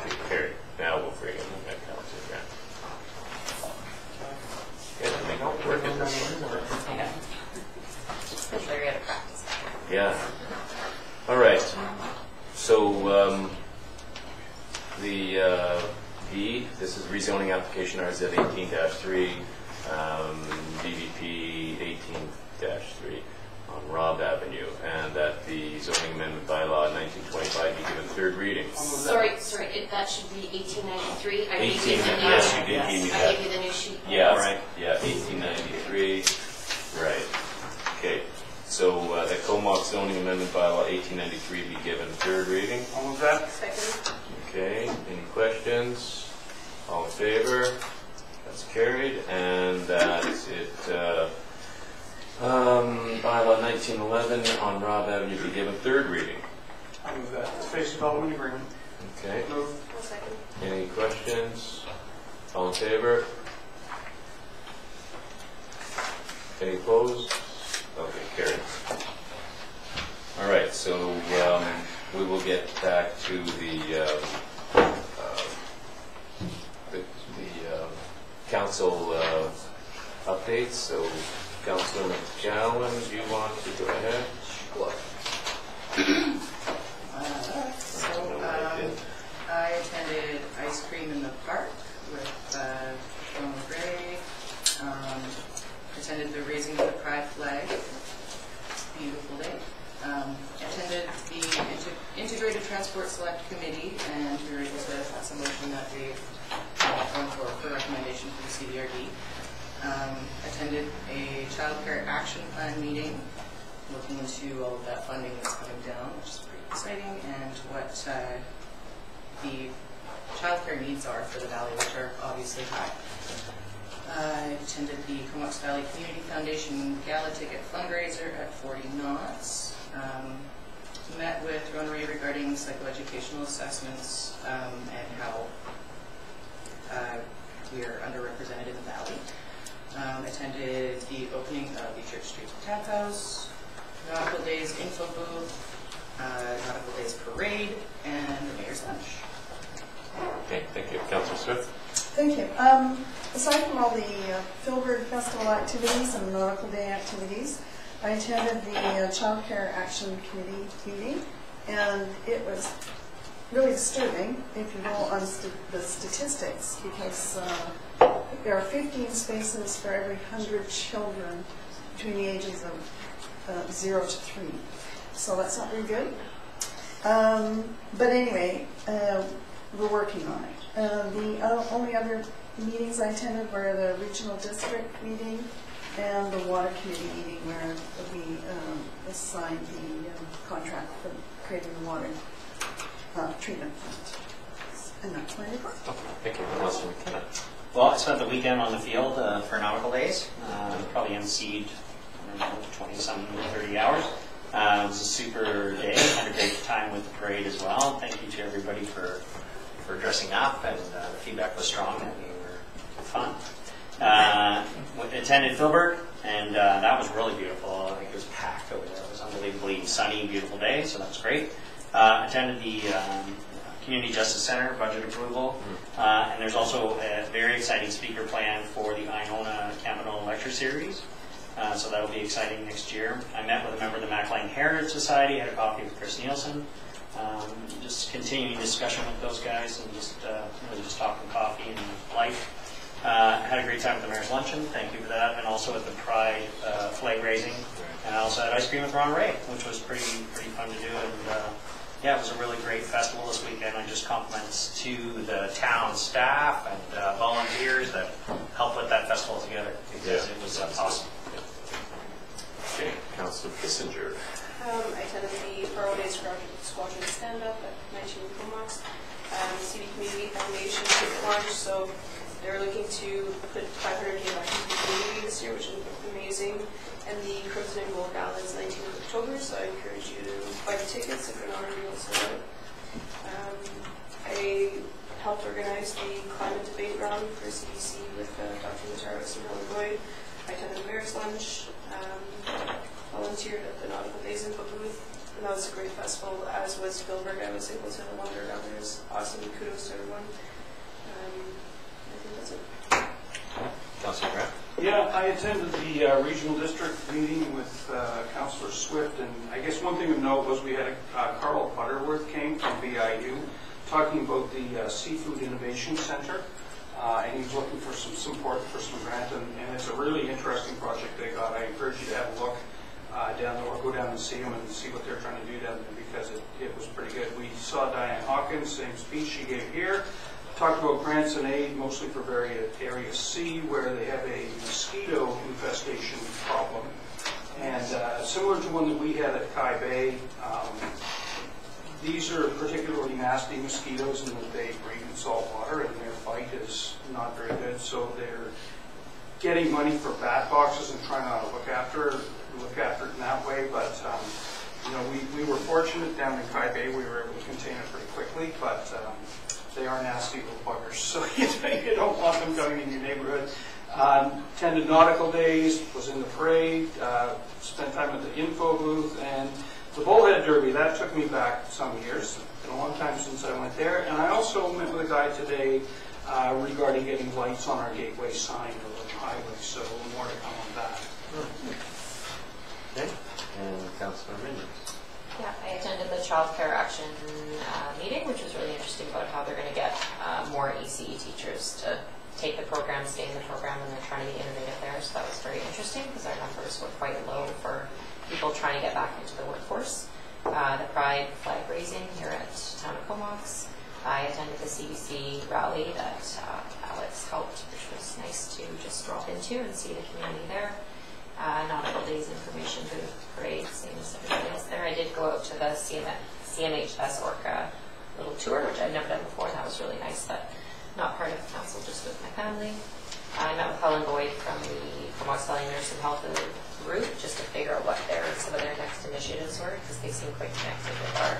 Okay, Carried. Now we'll bring in the council again. Yeah, they make it work at this one. Yeah. They're out of practice. Yeah. All right. So, um, the, uh, B, this is rezoning application RZ eighteen three, um, BVP eighteen three on Robb Avenue, and that the zoning amendment bylaw nineteen twenty-five be given third reading. Sorry, sorry, it- that should be 1893. I gave you the new- yes, you did give me I gave you the new sheet. Yeah, right, yeah, eighteen ninety-three, right. Okay, so, uh, the Comox zoning amendment bylaw eighteen ninety-three be given third reading. All of that? Second. Okay, any questions? All in favor? That's carried, and that it, uh, um, bylaw 1911 on Robb Avenue be given third reading. I'll move that. Space development agreement. Okay, Move. One second. any questions? All in favor? Any opposed? Okay, carried. All right, so um, we will get back to the, um, uh, the the, um, council uh, updates. So Councilor McGowan, do you want to go ahead? So, I don't I um. I attended ice cream in the park with uh, Sean Gray. Um, attended the raising of the pride flag. Beautiful day. Um, attended the Inte- Integrated Transport Select Committee, and we were able to pass a motion that we going for for recommendation from the CVRD. Um, attended a child care action plan meeting, looking into all of that funding that's coming down, which is pretty exciting, and what uh, the childcare needs are for the valley, which are obviously high. I attended the Comox Valley Community Foundation Gala Ticket fundraiser at 40 Knots. Um, Met with Rotary regarding psychoeducational assessments um, and how uh, we are underrepresented in the valley. Um, Attended the opening of the Church Street Tap House, Nautical Days info booth, uh, Nautical Days parade, and the mayor's lunch. Okay, thank you. Councilor Swift? Thank you. Um, Aside from all the uh, Filberg Festival activities and Nautical Day activities, I attended the uh, Child Care Action Committee meeting, and it was really disturbing if you go on st- the statistics, because uh, there are 15 spaces for every 100 children between the ages of uh, 0 to 3. So that's not very good. Um, But anyway, uh, we're working on it. Uh, The o- only other meetings I attended were the regional district meeting and the water committee meeting where we um, assigned the um, contract for creating the water uh, treatment plant. And that's my report. Okay, thank you. McKenna? Well, I spent the weekend on the field uh, for nautical days, uh, probably emceed, I don't know, 20-some, 30 hours. Uh, It was a super day, had a great time with the parade as well. Thank you to everybody for, for dressing up, and uh, the feedback was strong, and we were fun. Uh, Attended Filberg, and uh, that was really beautiful. I think it was packed over there. It was unbelievably sunny, beautiful day, so that was great. Uh, Attended the um, Community Justice Center budget approval, uh, and there's also a very exciting speaker plan for the Iona Campagnolo Lecture Series. Uh, So that'll be exciting next year. I met with a member of the Mack Laing Heritage Society, had a coffee with Chris Nielsen. Um, Just continuing discussion with those guys and just, uh, really just talking coffee and life. Uh, Had a great time at the Mayor's Luncheon, thank you for that, and also at the Pride uh, flag raising. And I also had ice cream with Ronna-Rae, which was pretty, pretty fun to do. And uh, yeah, it was a really great festival this weekend. I just compliments to the town staff and uh, volunteers that helped put that festival together because Yeah. it was uh, awesome. Okay, Councilor Bissinger? Um, I attended the Faro Days Squadron- Squadron stand-up at 19 Comox. Um, CD Community Foundation took lunch, so they're looking to put 500K back into the community this year, which is amazing. And the Crimson and Gold Gala is 19th of October, so I encourage you to buy the tickets if you're not already on. Um, I helped organize the climate debate round for CDC with uh, Dr. And Helen Boyd. I attended the mayor's lunch, um, volunteered at the Nautical Days Info booth, and that was a great festival, as was Filberg. I was able to wander around. It was awesome. Kudos to everyone. Um, Councilor Grant? Yeah, I attended the uh, regional district meeting with uh, Councillor Swift, and I guess one thing of note was we had uh, Carl Butterworth came from VIU, talking about the uh, Seafood Innovation Center, uh, and he's looking for some support for some grant, and and it's a really interesting project they got. I encourage you to have a look uh, down there, or go down and see them and see what they're trying to do down there, because it it was pretty good. We saw Diane Hawkins, same speech she gave here, talked about grants and aid, mostly for area, C, where they have a mosquito infestation problem. And uh, similar to one that we had at Kye Bay, um, these are particularly nasty mosquitoes in that they breed in salt water and their bite is not very good. So they're getting money for bat boxes and trying to look after, look after it in that way. But, um, you know, we, we were fortunate down in Kye Bay, we were able to contain it pretty quickly, but um, they are nasty little buggers, so you don't- want them coming in your neighborhood. Um, Attended nautical days, was in the parade, uh, spent time at the info booth, and the Bullhead Derby, that took me back some years. It's been a long time since I went there. And I also met with a guy today uh, regarding getting lights on our gateway sign or the highway, so more to come on that. Okay. And Councilor Minion? Attended the Child Care Action uh, meeting, which was really interesting about how they're going to get uh, more ECE teachers to take the program, stay in the program, and they're trying to be innovative there. So that was very interesting because our numbers were quite low for people trying to get back into the workforce. Uh, the Pride flag raising here at Town of Comox. I attended the CBC rally that uh, Alex helped, which was nice to just drop into and see the community there uh, nautical days information booth parade, same as everybody else there. I did go out to the CM CMHS Orca little tour, which I'd never done before, that was really nice, but not part of the council, just with my family. I met with Helen Boyd from the Comox Valley Nursing Health group, just to figure out what their, some of their next initiatives were, because they seem quite connected with our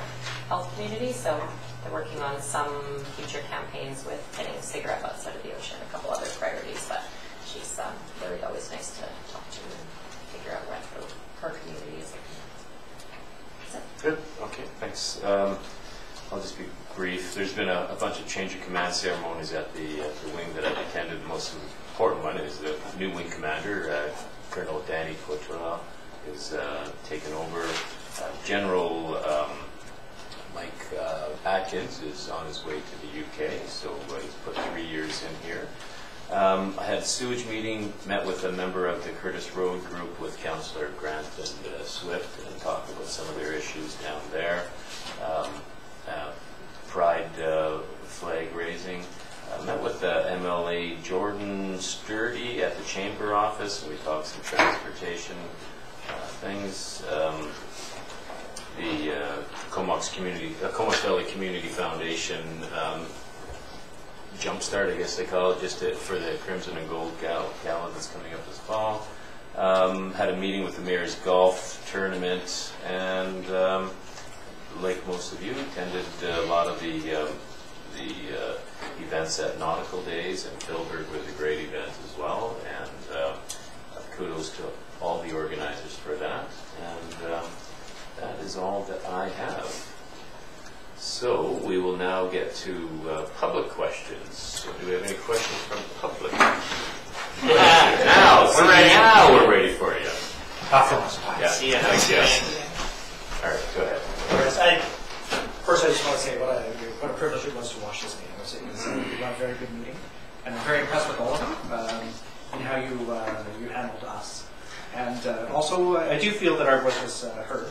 health community, so they're working on some future campaigns with getting cigarette butts out of the ocean, a couple other priorities, but she's um, really always nice to talk to and figure out what her, her community is looking at. That's it. Good, okay, thanks. Um, I'll just be brief. There's been a a bunch of change of command ceremonies at the uh, the wing that I've attended. The most important one is the new wing commander, uh, Colonel Danny Courtois, is uh, taken over. Uh, General um, Mike uh, Atkins is on his way to the UK, so uh, he's put three years in here. Um, I had a sewage meeting, met with a member of the Curtis Road group with Councillor Grant and uh, Swift and talked about some of their issues down there. Um, uh, Pride uh, flag raising. I met with uh, MLA Jordan Sturdy at the chamber office, and we talked some transportation uh, things. Um, The uh, Comox Community, uh, Comox Valley Community Foundation um, jumpstart, I guess they call it, just to, for the Crimson and Gold Gal- Gala that's coming up this fall. Um, had a meeting with the mayor's golf tournament, and um, like most of you, attended a lot of the um, the uh, events at Nautical Days, and Filberg was a great event as well. And uh, kudos to all the organizers for that. And um, that is all that I have. So we will now get to uh, public questions. So do we have any questions from the public? now, We're ready. now we're ready for you. Yeah. See ya. Thanks, guys. All right, go ahead. Whereas I, first I just want to say what a, what a privilege it was to watch this meeting. It was, it was a very good meeting, and I'm very impressed with all of you um, and how you uh, you handled us. And uh, also, uh, I do feel that our voice was uh, heard.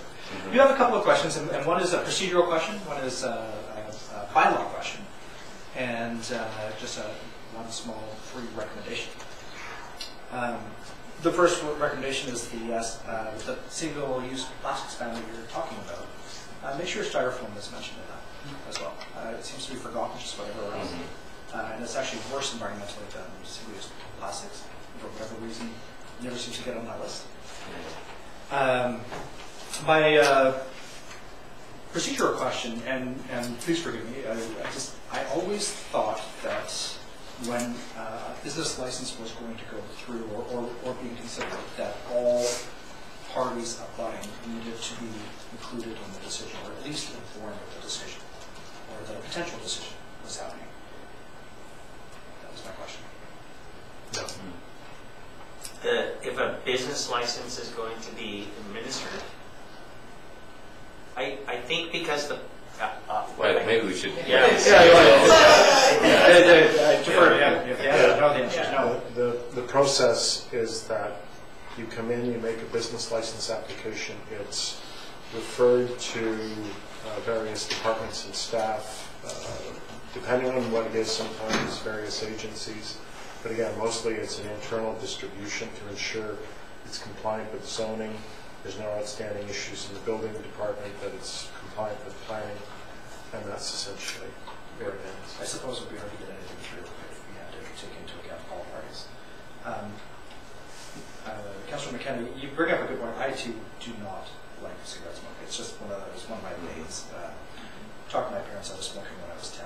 You have a couple of questions, and, and one is a procedural question, one is uh, a, a bylaw question, and uh, just a, one small free recommendation. Um, the first recommendation is the, yes, uh, the single-use plastics ban that you're talking about. Uh, make sure styrofoam is mentioned in that as well. Uh, it seems to be forgotten just about everywhere else. uh, and it's actually worse environmentally than single-use plastics, for whatever reason, never seems to get on that list. Um, My uh, procedural question, and, and please forgive me, I I just, I always thought that when uh, a business license was going to go through or, or, or being considered, that all parties applying needed to be included in the decision, or at least informed of the decision, or the potential decision was happening. That was my question. The, if a business license is going to be administered, I, I think because the, uh, uh, Well, maybe we should. Yeah. I defer, yeah, if the answer is no, the answer is no. The, the process is that you come in, you make a business license application, it's referred to uh, various departments and staff, uh, depending on what it is, sometimes various agencies. But again, mostly it's an internal distribution to ensure it's compliant with zoning, there's no outstanding issues in the building department, that it's compliant with planning, and that's essentially where it ends. I suppose it would be hard to get anything through if we had to take into account all parties. Um, uh, Councilor McKenna, you bring up a good point. I too do not like cigarette smoke. It's just one of those, one of my days. Uh, Talked to my parents, I was smoking when I was 10.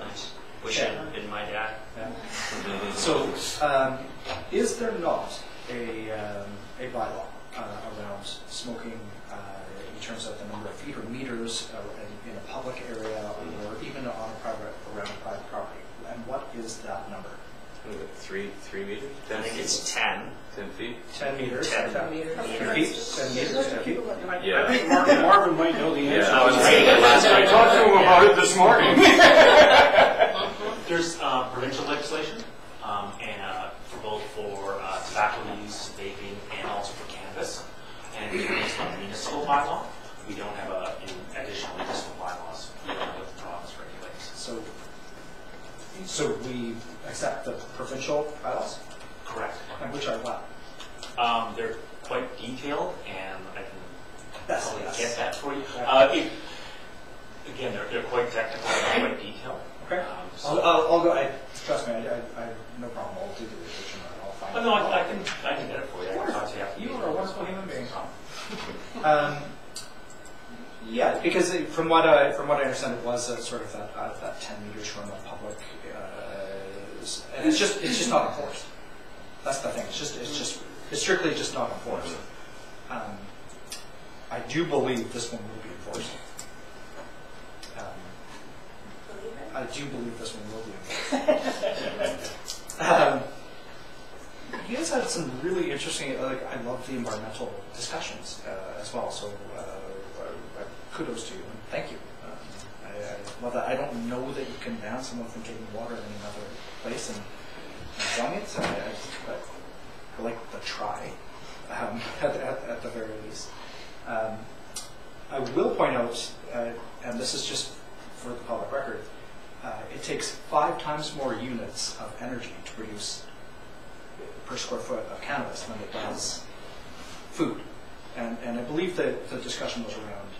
Nice. Wish it had been my dad. Yeah. So, um, is there not a, um, a bylaw uh, around smoking uh, in terms of the number of feet or meters uh, in, in a public area or even on a private, around a private property? And what is that number? What is it, Three, three meters? I think it's 10. 10 feet? 10 meters? 10 Feet? meters. 10 meters? 10 feet? Yeah. I think Mar- Marvin might know the answer. Yeah, I was reading it last I talked to him about it this morning. There's uh, provincial legislation, um, and uh, for both for uh, tobacco use, vaping, and also for cannabis. And it's not the municipal bylaw. We don't have a, in additional municipal bylaws. We don't know what the province regulates. So, so we accept the provincial bylaws? Correct. And which are what? Um, They're quite detailed, and I can Yes, probably yes. get that for you. Yeah. Uh, it- Again, they're they're quite technical and quite detailed. Okay. Um, I'll, so- I'll, I'll go, I, trust me, I, I, I have no problem, I'll do the research and I'll find. Oh, it. no, I I can, I can get it for you. I can talk to you after. You meeting. are a wonderful human being. Um, Yeah, because it- from what I, from what I understand, it was a sort of that, uh, that 10 meters from a public, uh, and it's just, it's just not enforced. That's the thing, it's just, it's just, it's strictly just not enforced. Um, I do believe this one will be enforced. Um, I do believe this one will be enforced. Um, you guys had some really interesting, like, I love the environmental discussions uh, as well, so uh, uh, kudos to you, and thank you. Um, I, I love that. I don't know that you can ban someone from taking water in another place and enjoying it, so I, I, I like the try, um, at, at, at the very least. Um, I will point out, uh, and this is just for the public record, uh, it takes five times more units of energy to produce per square foot of cannabis than it does food. And, and I believe that the discussion was around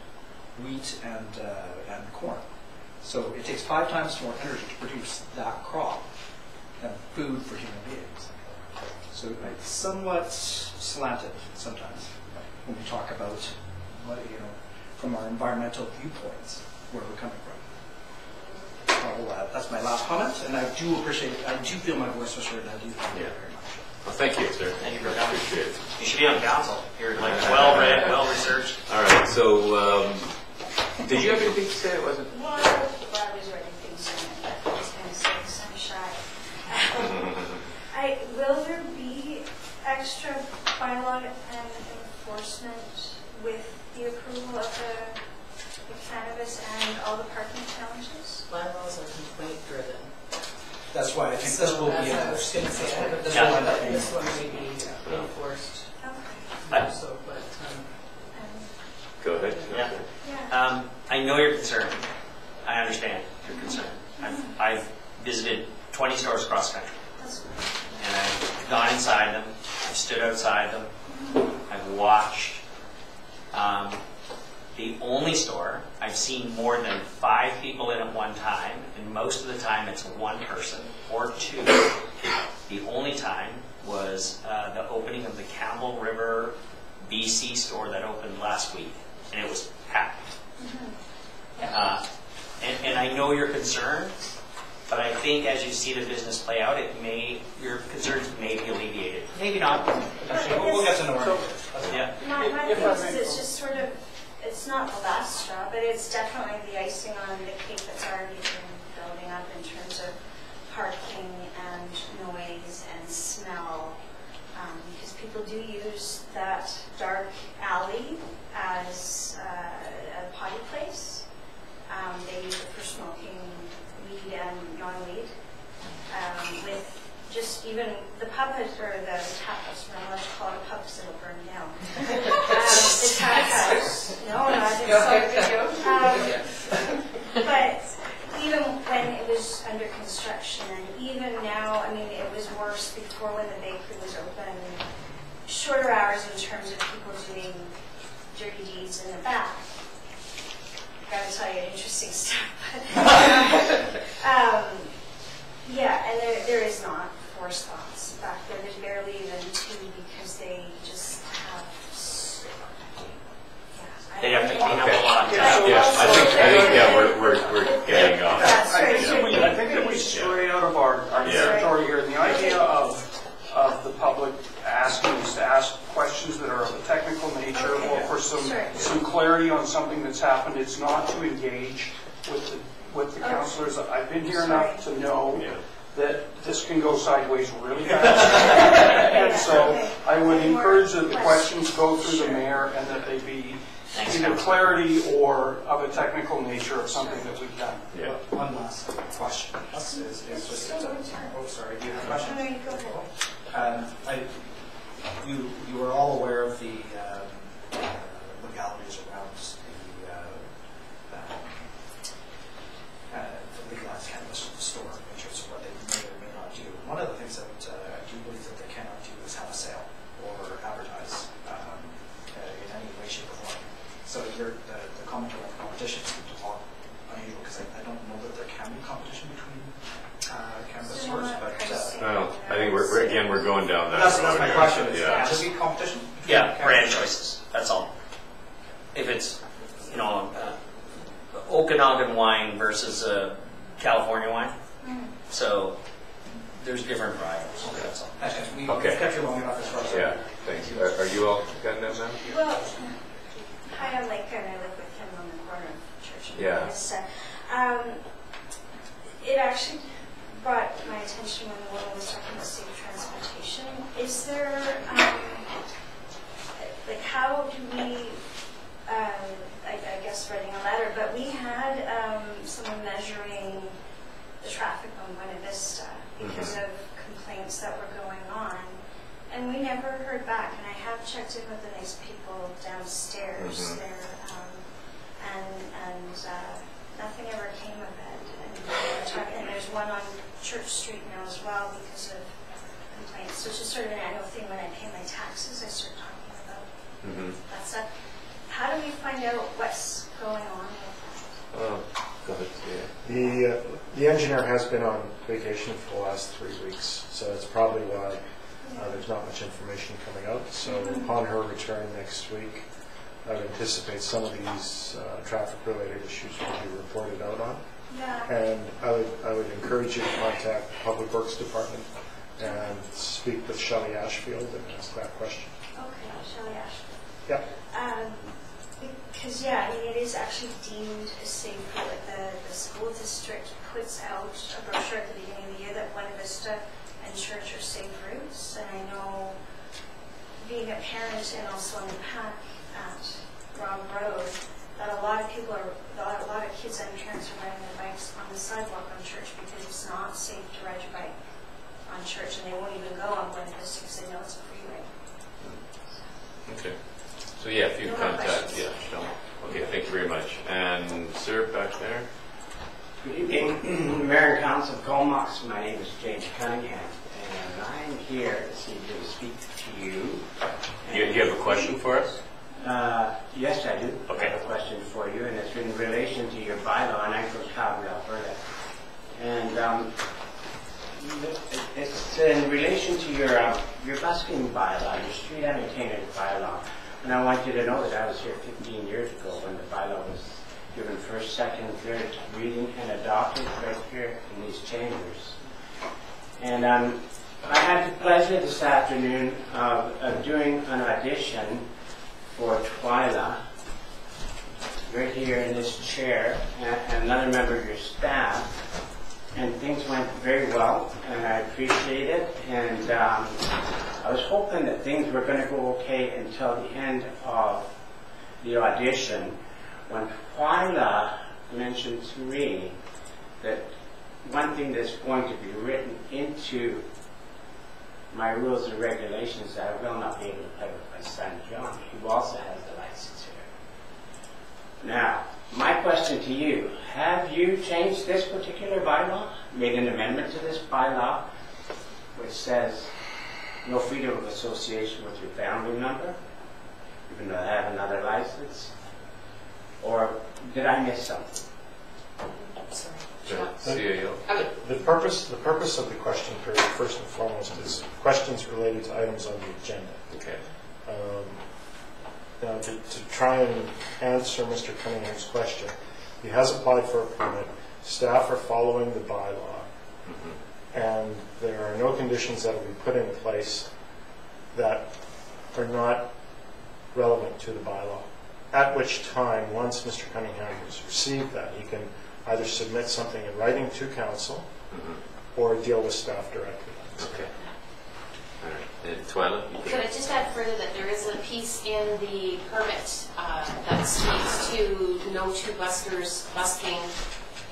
wheat and, uh, and corn. So it takes five times more energy to produce that crop than food for human beings. So it's somewhat slanted sometimes when we talk about what, you know, from our environmental viewpoints, where we're coming from. Uh, that's my last comment, and I do appreciate, I do feel my voice was heard, I do Yeah. Very much. Well, thank you, sir. Thank you for Much coming. appreciated. You should be on council. You're like well-read, well-researched. All right, so, um, did you have anything to say? It wasn't? Well, I was writing things in, but I was kind of saying some shy. I, will there be extra bylaw and enforcement with the approval of the the cannabis and all the parking challenges? Bylaws are complaint driven. That's why I think this So will that's be. what I was gonna say, I have This vision will end up being- this one may be enforced Okay. but, um, Go ahead. Yeah. Yeah. Um, I know you're concerned. I understand your concern. I've, I've visited 20 stores across the country, and I've gone inside them, I've stood outside them, I've watched. Um, The only store, I've seen more than five people in at one time, and most of the time it's one person or two. The only time was uh, the opening of the Campbell River BC store that opened last week, and it was packed. Uh, And, and I know your concern, but I think as you see the business play out, it may, your concerns may be alleviated. Maybe not. We'll we'll get to know her. Yeah. My, my If thing I is, it's just sort of, it's not the last straw, but it's definitely the icing on the cake that's already been building up in terms of parking and noise and smell. Um, because people do use that dark alley as uh, a potty place. Um, they use it for smoking weed and non-weed. Um, with just even the pub or the tap house, we're allowed to call it a pub it'll burn down. No, no, I didn't say it. Um, But even when it was under construction and even now, I mean, it was worse before when the bakery was open. Shorter hours in terms of people doing dirty deeds in the back. I gotta tell you interesting stuff. um, Yeah, and there, there is not four spots back there. There's barely even two because they just have. s- yeah, I They have to don't clean up know. a lot. Yeah, Yeah, I think, I think, yeah, we're, we're, we're getting off. That's I think that we, I think that we stray out of our, our Yeah. territory here, and the idea of, of the public asking us to ask questions that are of a technical nature or for some, Sure. some clarity on something that's happened, it's not to engage with the, with the Okay. counselors. I've been here enough to know Yeah. that this can go sideways really fast. And so I would encourage that the questions go through the mayor and that they be Thanks, either Council. clarity or of a technical nature of something that we've done. Yeah. One last question. This is, is just, it's a- oh, sorry, do you have a question? No, you go ahead. Um, I, you, you were all aware of the uh, legalities around the, uh, um, uh, the legalized cannabis store in terms of what they may or may not do. One of the things that uh, I do believe that they cannot do is have a sale or advertise um, uh, in any way, shape, or form. So your, the, the comment around competition seems a lot unusual because I, I don't know that there can be competition between uh, cannabis So stores, not but. uh, pricing. Well, I think we're, we're- again, we're going down that. That's, that's road my here. question, is Yeah. should there be competition? between Yeah, brand cannabis choices, that's all. If it's, you know, uh, Okanagan wine versus uh, California wine, Mm. so there's different varietals, that's all. That's it. We- Okay. We've kept you long enough as far as. Yeah, thank you. Are are you all done now, ma'am? Well, hi, I'm Lake, and I live with him on the corner of Church and Yeah. Vista. Um, it actually brought my attention when the woman was talking about safe transportation. Is there, um, like, how do we, um, I, I guess writing a letter, but we had, um, someone measuring the traffic on Buena Vista because of complaints that were going on. And we never heard back, and I have checked in with the nice people downstairs Mhm. there, um, and, and, uh, nothing ever came of it. And and there's one on Church Street now as well because of complaints. So it's just sort of an annual thing, when I pay my taxes, I start talking about Mhm. that stuff. How do we find out what's going on with Oh, go yeah. The, uh, the engineer has been on vacation for the last three weeks, so that's probably why uh, there's not much information coming out. So upon her return next week, I would anticipate some of these uh, traffic-related issues will be reported out on. Yeah. And I would, I would encourage you to contact the Public Works Department and speak with Shelley Ashfield and ask that question. Okay, Shelley Ashford. Yep. Um, because, yeah, I mean, it is actually deemed a safe. Like the, the school district puts out a brochure at the beginning of the year that Buena Vista and Church are safe routes. And I know, being a parent and also on the pack at Rob Road, that a lot of people are, a lot, a lot of kids and parents are riding their bikes on the sidewalk on Church because it's not safe to ride your bike on Church, and they won't even go on Buena Vista because they know it's a freeway. Okay. So yeah, if you No more contact, questions. yeah, Sean. Okay, thank you very much. And sir, back there? Good evening, Mayor and Council of Comox. My name is James Cunningham, and I'm here this evening to speak to you. You, you have a question for us? Uh, Yes, I do. Okay. I have a question for you, and it's in relation to your bylaw, and I'm from Calgary, Alberta. And um, it's in relation to your, uh, your busking bylaw, your street entertainment bylaw. And I want you to know that I was here 15 years ago when the bylaw was given first, second, third reading and adopted right here in these chambers. And um, I had the pleasure this afternoon of, of doing an audition for Twyla, right here in this chair, and, and another member of your staff. And things went very well, and I appreciate it. And um, I was hoping that things were going to go okay until the end of the audition, when Twyla mentioned to me that one thing that's going to be written into my rules and regulations that I will not be able to play with my son John, who also has the license here. Now, my question to you, have you changed this particular bylaw, made an amendment to this bylaw, which says no freedom of association with your family member, even though I have another license? Or did I miss something? Sorry. CAO? The purpose, the purpose of the question period, first and foremost, is questions related to items on the agenda. Okay. Um, Now, to, to try and answer Mr. Cunningham's question, he has applied for a permit, staff are following the bylaw, mm-hmm. and there are no conditions that will be put in place that are not relevant to the bylaw. At which time, once Mr. Cunningham has received that, he can either submit something in writing to council mm-hmm. or deal with staff directly. Okay. All right. And Twyla? Could I just add further that there is a piece in the permit uh, that speaks to no two buskers busking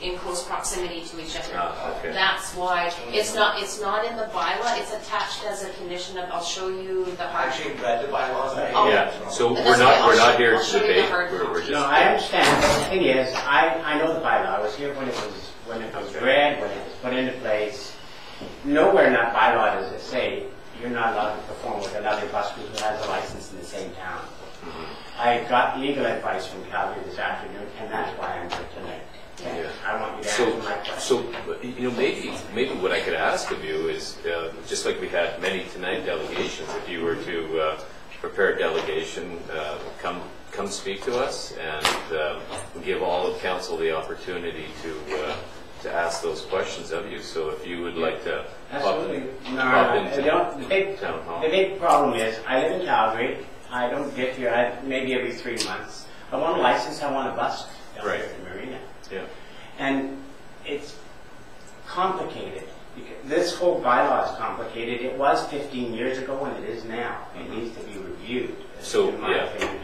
in close proximity to each other. Ah, okay. That's why, it's not, it's not in the bylaw, it's attached as a condition of, I'll show you the hard. Actually read the bylaws. Oh. Yeah, so we're not, we're not here to show you the debate, we're, we're just. No, I understand, the thing is, I, I know the bylaw, I was here when it was, when it was read, when it was put into place. Nowhere in that bylaw does it say you're not allowed to perform with another busker who has a license in the same town. I got legal advice from Calgary this afternoon, and that's why I'm here tonight. Yeah. I want you to So, answer my question. so, you know, maybe, maybe what I could ask of you is, uh, just like we had many tonight delegations, if you were to uh, prepare a delegation, uh, come, come speak to us and um, give all of council the opportunity to, uh, to ask those questions of you. So if you would like to pop Absolutely. No, pop no, into don't- the big, town hall. the big problem is, I live in Calgary, I don't get here, I, maybe every three months. I want a license, I want a bus down Right. here marina. Yeah. And it's complicated. Because This whole bylaw is complicated. It was 15 years ago and it is now. It mm-hmm. needs to be reviewed, So, in my yeah. opinion.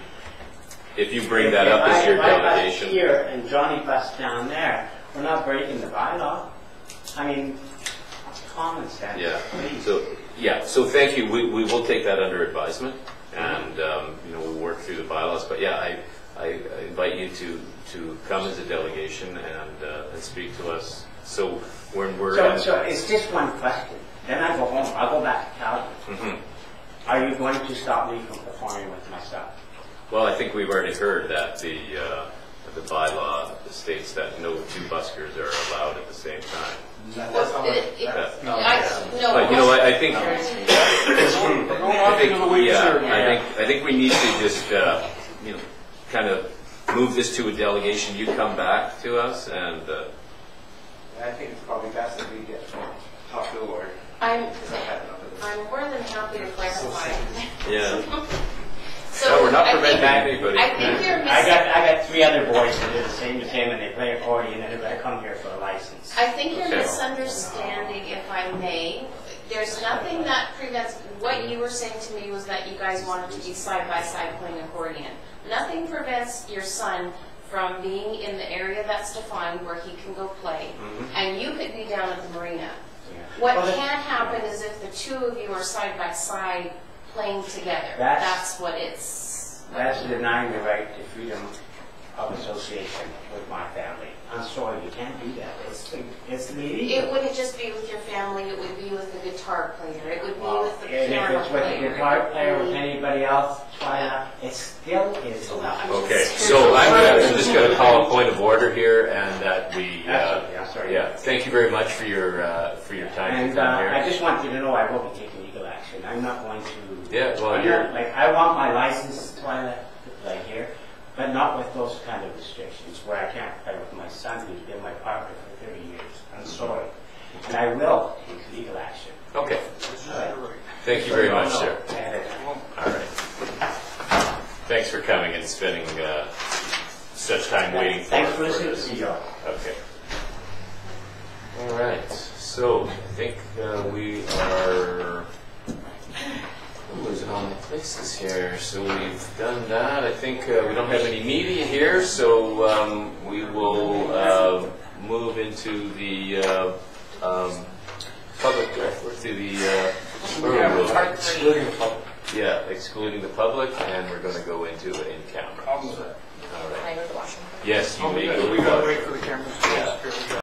If you bring that up I- as your if I delegation. here and Johnny bus down there, we're not breaking the bylaw. I mean, common sense, Yeah, please. so, yeah, so thank you, we, we will take that under advisement, and, um, you know, we'll work through the bylaws, but yeah, I, I I invite you to, to come as a delegation and, uh, and speak to us, so when we're. So, so it's just one question. Then I go home, I'll go back to Calgary. Mhm. Are you going to stop me from performing with my stuff? Well, I think we've already heard that the, uh, the bylaw states that no two buskers are allowed at the same time. That's not what- it- that's not- I- no, But, you know, I, I think, We're I walking on the think, way yeah, there. I think, I think we need to just, uh, you know, kind of move this to a delegation, you come back to us, and, uh, I think it's probably best that we get talk to the lawyer. I'm, Because I've had enough of this. I'm more than happy to clarify. yeah. So No, we're not I think- preventing anybody. I think you're I got, I got three other boys that do the same as him and they play accordion and they're gonna come here for a license. I think you're Okay. misunderstanding, if I may. There's nothing that prevents, what you were saying to me was that you guys wanted to be side by side playing accordion. Nothing prevents your son from being in the area that's defined where he can go play, mm-hmm. and you could be down at the marina. Yeah. What Well, can happen is if the two of you are side by side playing together. That's- That's what it's. That's denying the right to freedom of association with my family. I'm sorry, you can't do that. It's, it's It wouldn't just be with your family, it would be with the guitar player, it would be with the And piano if it's with player. a guitar player, with anybody else, why not? It still is Well, illegal. Okay, So I'm gonna- I'm just going to call a point of order here and that we, uh, Absolutely, sorry. yeah, thank you very much for your, uh, for your time And uh, come I just want you to know I will be taking legal action. I'm not going to. Yeah, well, I'm you're- not- Like, I want my licensed toilet, like here, but not with those kind of restrictions where I can't play with my son who's been my partner for 30 years. I'm sorry. And I will take legal action. Okay, right. thank you very much, sir. I. All right. Thanks for coming and spending uh, such time waiting for Thanks for for listening to me, y'all. Okay. All right, so I think uh, we are losing all my places here. So we've done that. I think uh, we don't have any media here, so um, we will uh, move into the uh, um, public, uh, to the, uh, where are we moving? Excluding the public. Yeah, excluding the public, and we're going to go into it in camera. All Can right. I go to the washroom? Yes, you Oh, may gotta- go. we gotta wait for the cameras Yeah. disappear.